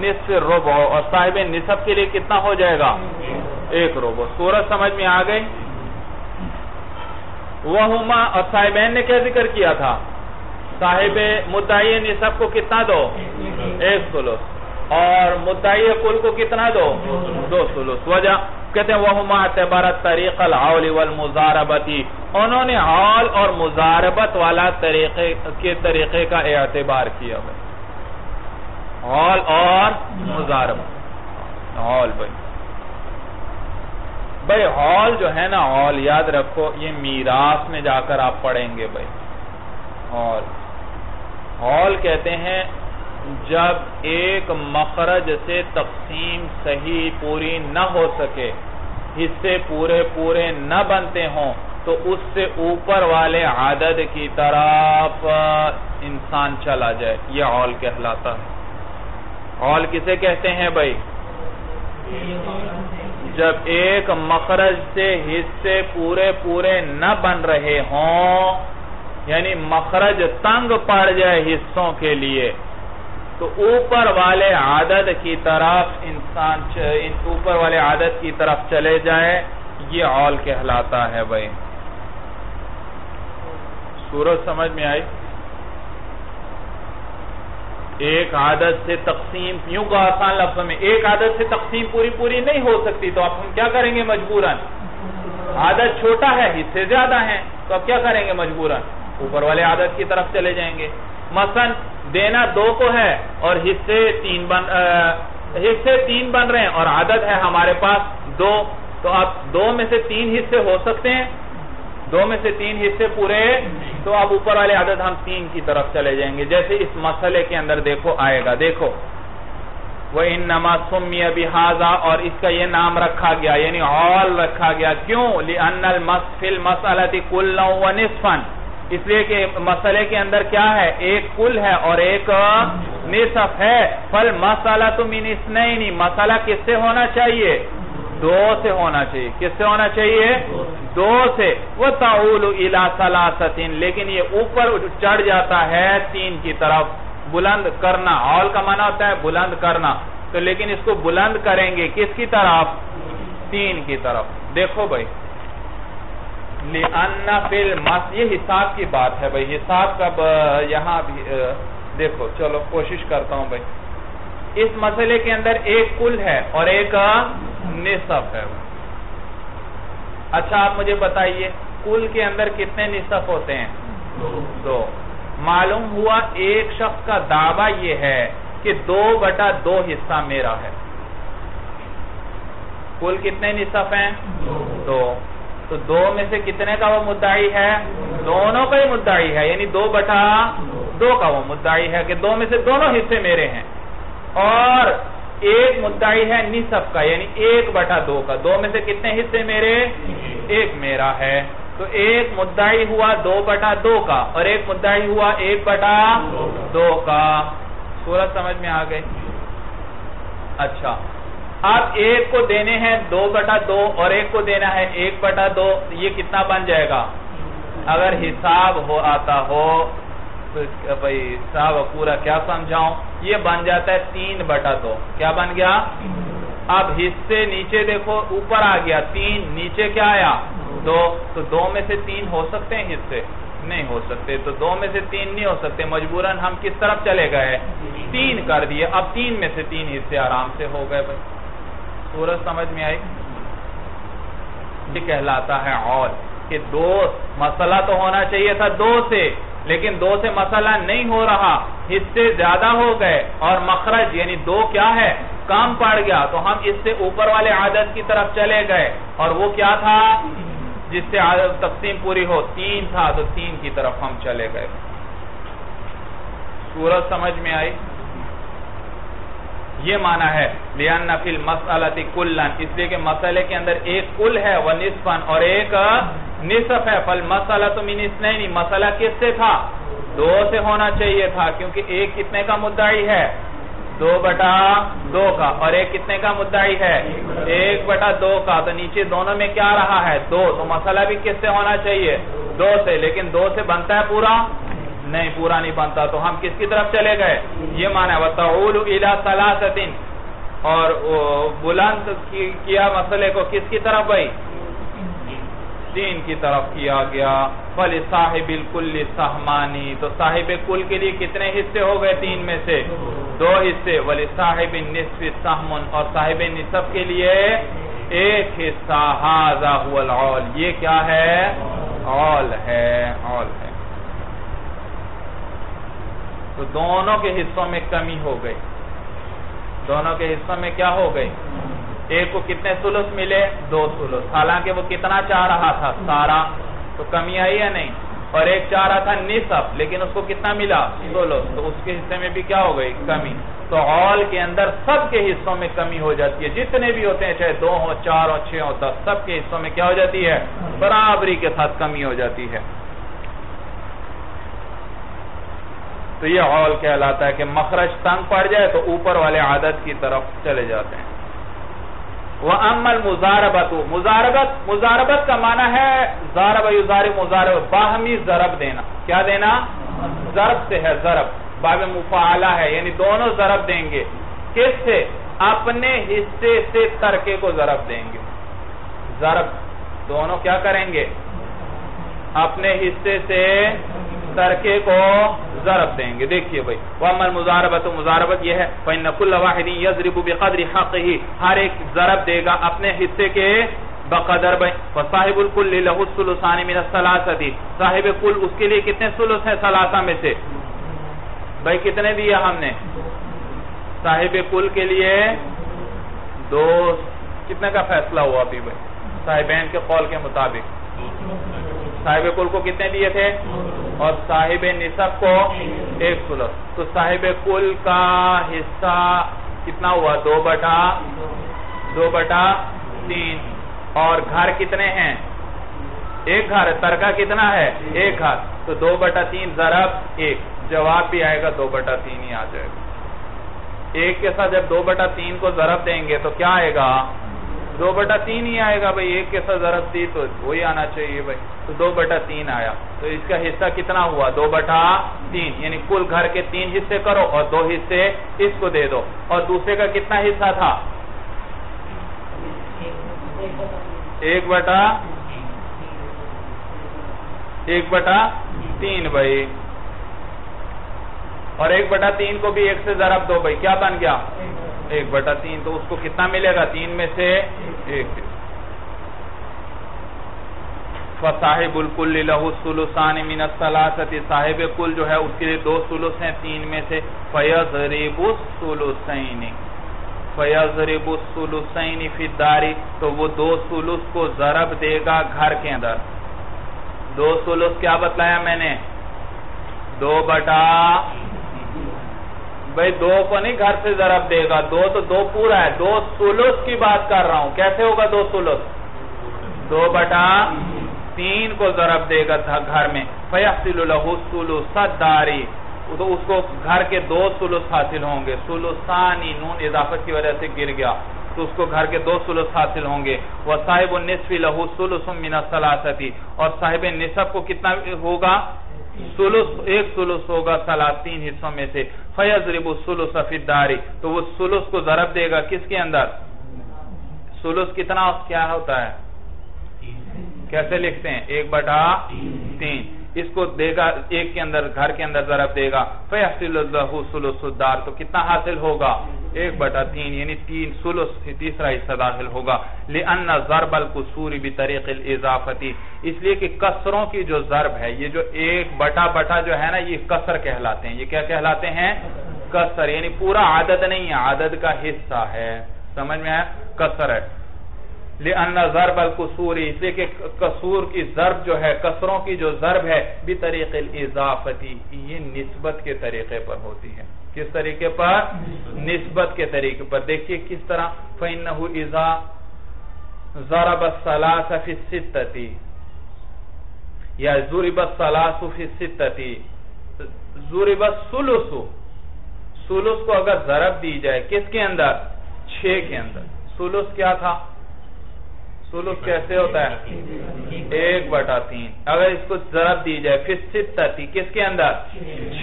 نصف ربع، اور صاحب نصف کے لیے کتنا ہو جائے گا؟ ایک ربع۔ سورج سمجھ میں آگئی وَهُمَا اور صاحبین نے کیا ذکر کیا تھا؟ صاحب مدعی نصف کو کتنا دو؟ ایک سلس اور مدعی کل کو کتنا دو؟ دو سلس وجہ کہتے ہیں وَهُمَا اعتبارت طریق الْعَوْلِ وَالْمُزَارَبَتِ انہوں نے عول اور مزاربت والا طریقے کے طریقے کا اعتبار کیا۔ بھائی عول اور مزاربت عول بھائی۔ بھائی عول جو ہے نا عول یاد رکھو، یہ میراث میں جا کر آپ پڑھیں گے بھائی۔ عول ہال کہتے ہیں، جب ایک مخرج سے تقسیم صحیح پوری نہ ہو سکے، حصے پورے پورے نہ بنتے ہوں، تو اس سے اوپر والے عدد کی طرف انسان چلا جائے۔ یہ ہال کہلاتا ہے۔ ہال کسے کہتے ہیں بھائی؟ جب ایک مخرج سے حصے پورے پورے نہ بن رہے ہوں یعنی مخرج تنگ پڑ جائے حصوں کے لیے، تو اوپر والے عادت کی طرف انسان اوپر والے عادت کی طرف چلے جائے، یہ عول کہلاتا ہے بھائی۔ سورج سمجھ میں آئی؟ ایک عادت سے تقسیم، یوں کا آسان لفظ میں، ایک عادت سے تقسیم پوری پوری نہیں ہو سکتی، تو آپ ہم کیا کریں گے مجبوراً؟ عادت چھوٹا ہے حصے زیادہ ہیں تو اب کیا کریں گے مجبوراً؟ اوپر والے عادت کی طرف چلے جائیں گے۔ مثلا، دینا دو کو ہے اور حصے تین بن حصے تین بن رہے ہیں اور عادت ہے ہمارے پاس دو، تو اب دو میں سے تین حصے ہو سکتے ہیں۔ دو میں سے تین حصے پورے تو اب اوپر والے عدد ہم تین کی طرف چلے جائیں گے۔ جیسے اس مسئلے کے اندر دیکھو، آئے گا۔ دیکھو۔ وہ ان نماز سمی اور اس کا یہ نام رکھا گیا یعنی عول رکھا گیا۔ کیوں؟ لِأَنَّ الْمَسْفِ الْمَسْأَلَةِ كُلًّا وَنِصْفًا۔ اس لیے کہ مسئلے کے اندر کیا ہے؟ ایک کل ہے اور ایک نصف ہے۔ فل مسئلہ تو مین اسنینی مسئلہ کس سے ہونا چاہیے؟ دو سے ہونا چاہیے۔ کس سے ہونا چاہیے؟ دو سے۔ وہ تعول الا سلاستین لیکن یہ اوپر چڑھ جاتا ہے تین کی طرف۔ بلند کرنا۔ اول کا معنی ہوتا ہے بلند کرنا۔ تو لیکن اس کو بلند کریں گے کس کی طرف؟ تین کی طرف۔ دیکھو بھائی۔ یہ حساب کی بات ہے بھائی۔ حساب کا یہاں بھی دیکھو، چلو کوشش کرتا ہوں بھائی۔ اس مسئلے کے اندر ایک کل ہے اور ایک نصف ہے۔ اچھا آپ مجھے بتائیے، کل کے اندر کتنے نصف ہوتے ہیں؟ دو۔ معلوم ہوا ایک شخص کا دعویٰ یہ ہے کہ دو بٹا دو حصہ میرا ہے۔ کل کتنے نصف ہیں؟ دو۔ تو دو میں سے کتنے کا وہ مدعی ہے؟ دونوں کا ہی مدعی ہے یعنی دو بٹا دو کا وہ مدعی ہے کہ دو میں سے دونوں حصے میرے ہیں۔ اور ایک مدعی ہے نصف کا یعنی ایک بٹا دو کا۔ دو میں سے کتنے حصے میرے؟ ایک میرا ہے۔ تو ایک مدعی ہوا دو بٹا دو کا، اور ایک مدعی ہوا ایک بٹا دو کا۔ سورج سمجھ میں آ گئی اچھا۔ اب ایک کو دینے ہیں دو بٹا دو اور ایک کو دینا ہے ایک بٹا دو، یہ کتنا بن جائے گا؟ اگر حساب ہو آتا ہو بھائی صاحب پورا کیا سمجھاؤں؟ یہ بن جاتا ہے تین بٹا دو۔ کیا بن گیا؟ اب حصے نیچے دیکھو، اوپر آ گیا، تین، نیچے کیا آیا؟ دو۔ تو دو میں سے تین ہو سکتے ہیں حصے؟ نہیں ہو سکتے۔ تو دو میں سے تین نہیں ہو سکتے۔ مجبوراً ہم کس طرف چلے گئے؟ تین کر دیے۔ اب تین میں سے تین حصے آرام سے ہو گئے بھائی۔ سورج سمجھ میں آئی؟ یہ کہلاتا ہے اور کہ دو، مسئلہ تو ہونا چاہیے تھا دو سے۔ لیکن دو سے مسئلہ نہیں ہو رہا حصے زیادہ ہو گئے۔ اور مخرج یعنی دو کیا ہے؟ کام پڑ گیا۔ تو ہم اس سے اوپر والے عادت کی طرف چلے گئے۔ اور وہ کیا تھا؟ جس سے عادت تقسیم پوری ہو، تین تھا۔ تو تین کی طرف ہم چلے گئے۔ سورج سمجھ میں آئی؟ یہ معنی ہے، لِأَنَّ فِي الْمَسْأَلَةِ كُلًّا۔ اس لیے کہ مسئلے کے اندر ایک کل ہے، وَنِصْفًا، اور ایک نصف ہے، فل مسئلہ تو منس نہیں مسئلہ کس سے تھا؟ دو سے ہونا چاہیے تھا، کیونکہ ایک کتنے کا مدعی ہے؟ دو بٹا دو کا، اور ایک کتنے کا مدعی ہے؟ ایک بٹا دو کا، تو نیچے دونوں میں کیا رہا ہے؟ دو، تو مسئلہ بھی کس سے ہونا چاہیے؟ دو سے، لیکن دو سے بنتا ہے پورا؟ نہیں پورا نہیں بنتا، تو ہم کس کی طرف چلے گئے؟ یہ مانا ہے، وَتَعُولُ إِلَى اور بلند کیا مسئلے کو کس کی طرف بھائی؟ تین کی طرف کیا گیا۔ فل صاحب الکل سہمانی تو صاحب کل کے لیے کتنے حصے ہو گئے تین میں سے؟ دو حصے۔ ولی صاحب نصف سہمن اور صاحب نصف کے لیے ایک حصہ۔ حاضا هو العول یہ کیا ہے؟ عول ہے عول ہے۔ تو دونوں کے حصوں میں کمی ہو گئی۔ دونوں کے حصوں میں کیا ہو گئی؟ ایک کو کتنے سلس ملے؟ دو سلس۔ حالانکہ وہ کتنا چاہ رہا تھا؟ سارا۔ تو کمی آئی ہے نہیں؟ اور ایک چاہ رہا تھا نصف، لیکن اس کو کتنا ملا؟ سلس۔ تو اس کے حصے میں بھی کیا ہو گئی؟ کمی۔ تو عول کے اندر سب کے حصوں میں کمی ہو جاتی ہے۔ جتنے بھی ہوتے ہیں، چاہے دو ہو چار ہو چھ ہو دس، سب کے حصوں میں کیا ہو جاتی ہے؟ برابری کے ساتھ کمی ہو جاتی ہے۔ تو یہ عول کہلاتا ہے کہ مخرج تنگ پڑ جائے تو اوپر والے عادت کی طرف چلے جاتے ہیں۔ وَأَمَّا الْمُزَارَبَتُ مزاربت مزاربت کا معنی ہے زارب یزارب مزارب باہمی ضرب دینا۔ کیا دینا؟ ضرب سے ہے، ضرب۔ باب مفعالہ ہے یعنی دونوں ضرب دیں گے۔ کس سے؟ اپنے حصے سے ترکے کو ضرب دیں گے۔ ضرب۔ دونوں کیا کریں گے؟ اپنے حصے سے ترکے کو ضرب دیں گے۔ دیکھئے بھئی وَأَمَّا الْمُزَارَبَةُ مزاربت یہ ہے۔ فَإِنَّ كُلَّ وَاحِدٍ يَضْرِبُ بِقَدْرِ حَقِهِ۔ ہر ایک ضرب دے گا اپنے حصے کے بقدر۔ بھائی فصاحب الکل لہو السلسانی من السلاستی صاحب کل اس کے لیے کتنے سلس ہیں؟ سلاسہ میں سے۔ بھائی، کتنے دیا ہم نے؟ صاحب کل کے لیے دو۔ کتنے کا فیصلہ ہوا ابھی بھائی؟ صاحبین کے قول کے مطابق۔ صاحب کل کو کتنے دیے تھے؟ اور صاحب نصف کو ایک سلس تو صاحب کل کا حصہ کتنا ہوا؟ دو بٹا دو بٹا تین۔ اور گھر کتنے ہیں؟ ایک گھر۔ ترکہ کتنا ہے؟ ایک گھر۔ تو دو بٹا تین ضرب ایک۔ جواب بھی آئے گا، دو بٹا تین ہی آ جائے گا۔ ایک کے ساتھ جب دو بٹا تین کو ضرب دیں گے تو کیا آئے گا؟ دو بٹا تین ہی آئے گا بھائی، ایک کے ساتھ ضرب دی تو وہی آنا چاہیے بھائی۔ تو دو بٹا تین آیا۔ تو اس کا حصہ کتنا ہوا؟ دو بٹا تین۔ یعنی کل گھر کے تین حصے کرو اور دو حصے اس کو دے دو۔ اور دوسرے کا کتنا حصہ تھا؟ ایک بٹا ایک بٹا تین بھائی۔ اور ایک بٹا تین کو بھی ایک سے ضرب دو بھائی۔ کیا بن گیا؟ ایک بٹا تین، تو اس کو کتنا ملے گا؟ تین میں سے ایک۔ فصاحب الکل لہو سلسان من السلاستی صاحب کل جو ہے، اس کے لیے دو سلس ہیں، تین میں سے۔ فیضرب السلسین فیضرب السلسین فی الداری تو وہ دو سلس کو ضرب دے گا گھر کے اندر۔ دو سلس کیا بتلایا میں نے؟ دو بٹا بھئی دو کو نہیں، گھر سے ضرب دے گا۔ دو تو دو پورا ہے۔ دو سلس کی بات کر رہا ہوں۔ کیسے ہوگا دو سلس دو بٹا تین کو ضرب دے گا گھر میں۔ فَيَحْسِلُ لَهُ سُلُسَ داری۔ تو اس کو گھر کے دو سلس حاصل ہوں گے۔ سلسانی نون اضافت کی وجہ سے گر گیا۔ تو اس کو گھر کے دو سلس حاصل ہوں گے۔ وَصَائِبُ النِّسْفِ لَهُ سُلُسٌ مِنَ السَّلَاسَتِ اور صاحب نصف کو کتنا ہوگا؟ سلس، ایک سلس ہوگا سلاسین حصوں میں سے۔ فیض السُّلُسَ فِي الدَّارِ، تو وہ سلس کو ضرب دے گا کس کے اندر؟ سلس کتنا، کیا ہوتا ہے؟ کیسے لکھتے ہیں؟ ایک بٹا تین۔ اس کو دے گا، ایک کے اندر، گھر کے اندر ضرب دے گا۔ فَيَحْسِلُ اللَّهُ سُلُسُ الدَّارِ، تو کتنا حاصل ہوگا؟ ایک بٹا تین یعنی تین سلس تیسرا حصہ داخل ہوگا۔ لِأَنَّ ضَرْبَ الْقُسُورِ بِطَرِيقِ الْإِضَافَتِ اس لیے کہ کسروں کی جو ضرب ہے، یہ جو ایک بٹا بٹا جو ہے نا، یہ کسر کہلاتے ہیں۔ یہ کیا کہلاتے ہیں؟ کسر یعنی پورا عدد نہیں ہے، عدد کا حصہ ہے۔ سمجھ میں ہے کسر ہے۔ لِأَنَّ ضَرْبَ الْقُسُورِ اس لیے کہ قصور کی ضرب جو ہے کسروں کی جو ضرب ہے، بِطَرِيقِ الْإِضَافَتِ یہ نسبت کے طریقے پر ہوتی ہے کس طریقے پر؟ نسبت کے طریقے پر۔ دیکھئے کس طرح، فَإِنَّهُ إِذَا ضَرَبَ السَّلَاسَ فِي السِّتَّةِ۔ یا ضُرِبَ السَّلَاسُ فِي السِّتَّةِ۔ ضُرِبَ السُّلُسُ سلس کو اگر ضرب دی جائے، کس کے اندر؟ چھ کے اندر۔ سلس کیا تھا؟ سلس کیسے ہوتا ہے؟ ایک بٹا تین۔ اگر اس کو ضرب دی جائے پھر ستتی کس کے اندر؟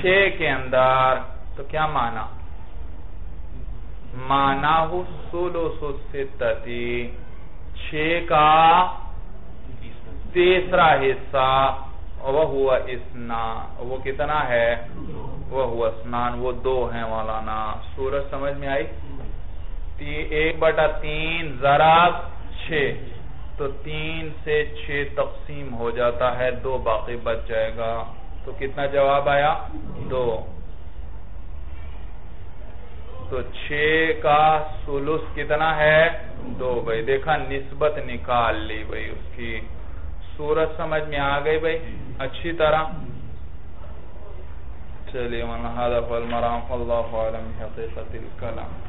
چھ کے اندر۔ تو کیا مانا؟ مانا ہو سلس ستتی چھ کا تیسرا حصہ۔ وہ ہوا اسنان۔ وہ کتنا ہے؟ وہ ہوا اسنان۔ وہ دو ہیں مولانا۔ سورج سمجھ میں آئی؟ ایک بٹا تین، ضرب چھ۔ تو تین سے چھ تقسیم ہو جاتا ہے، دو باقی بچ جائے گا۔ تو کتنا جواب آیا؟ دو۔ تو چھ کا سلس کتنا ہے؟ دو۔ بھائی، دیکھا، نسبت نکال لی بھائی اس کی۔ صورت سمجھ میں آ گئی بھائی؟ اچھی طرح۔ چلیے، من هذا فالمرام اللہ علم حقیقت الکلام۔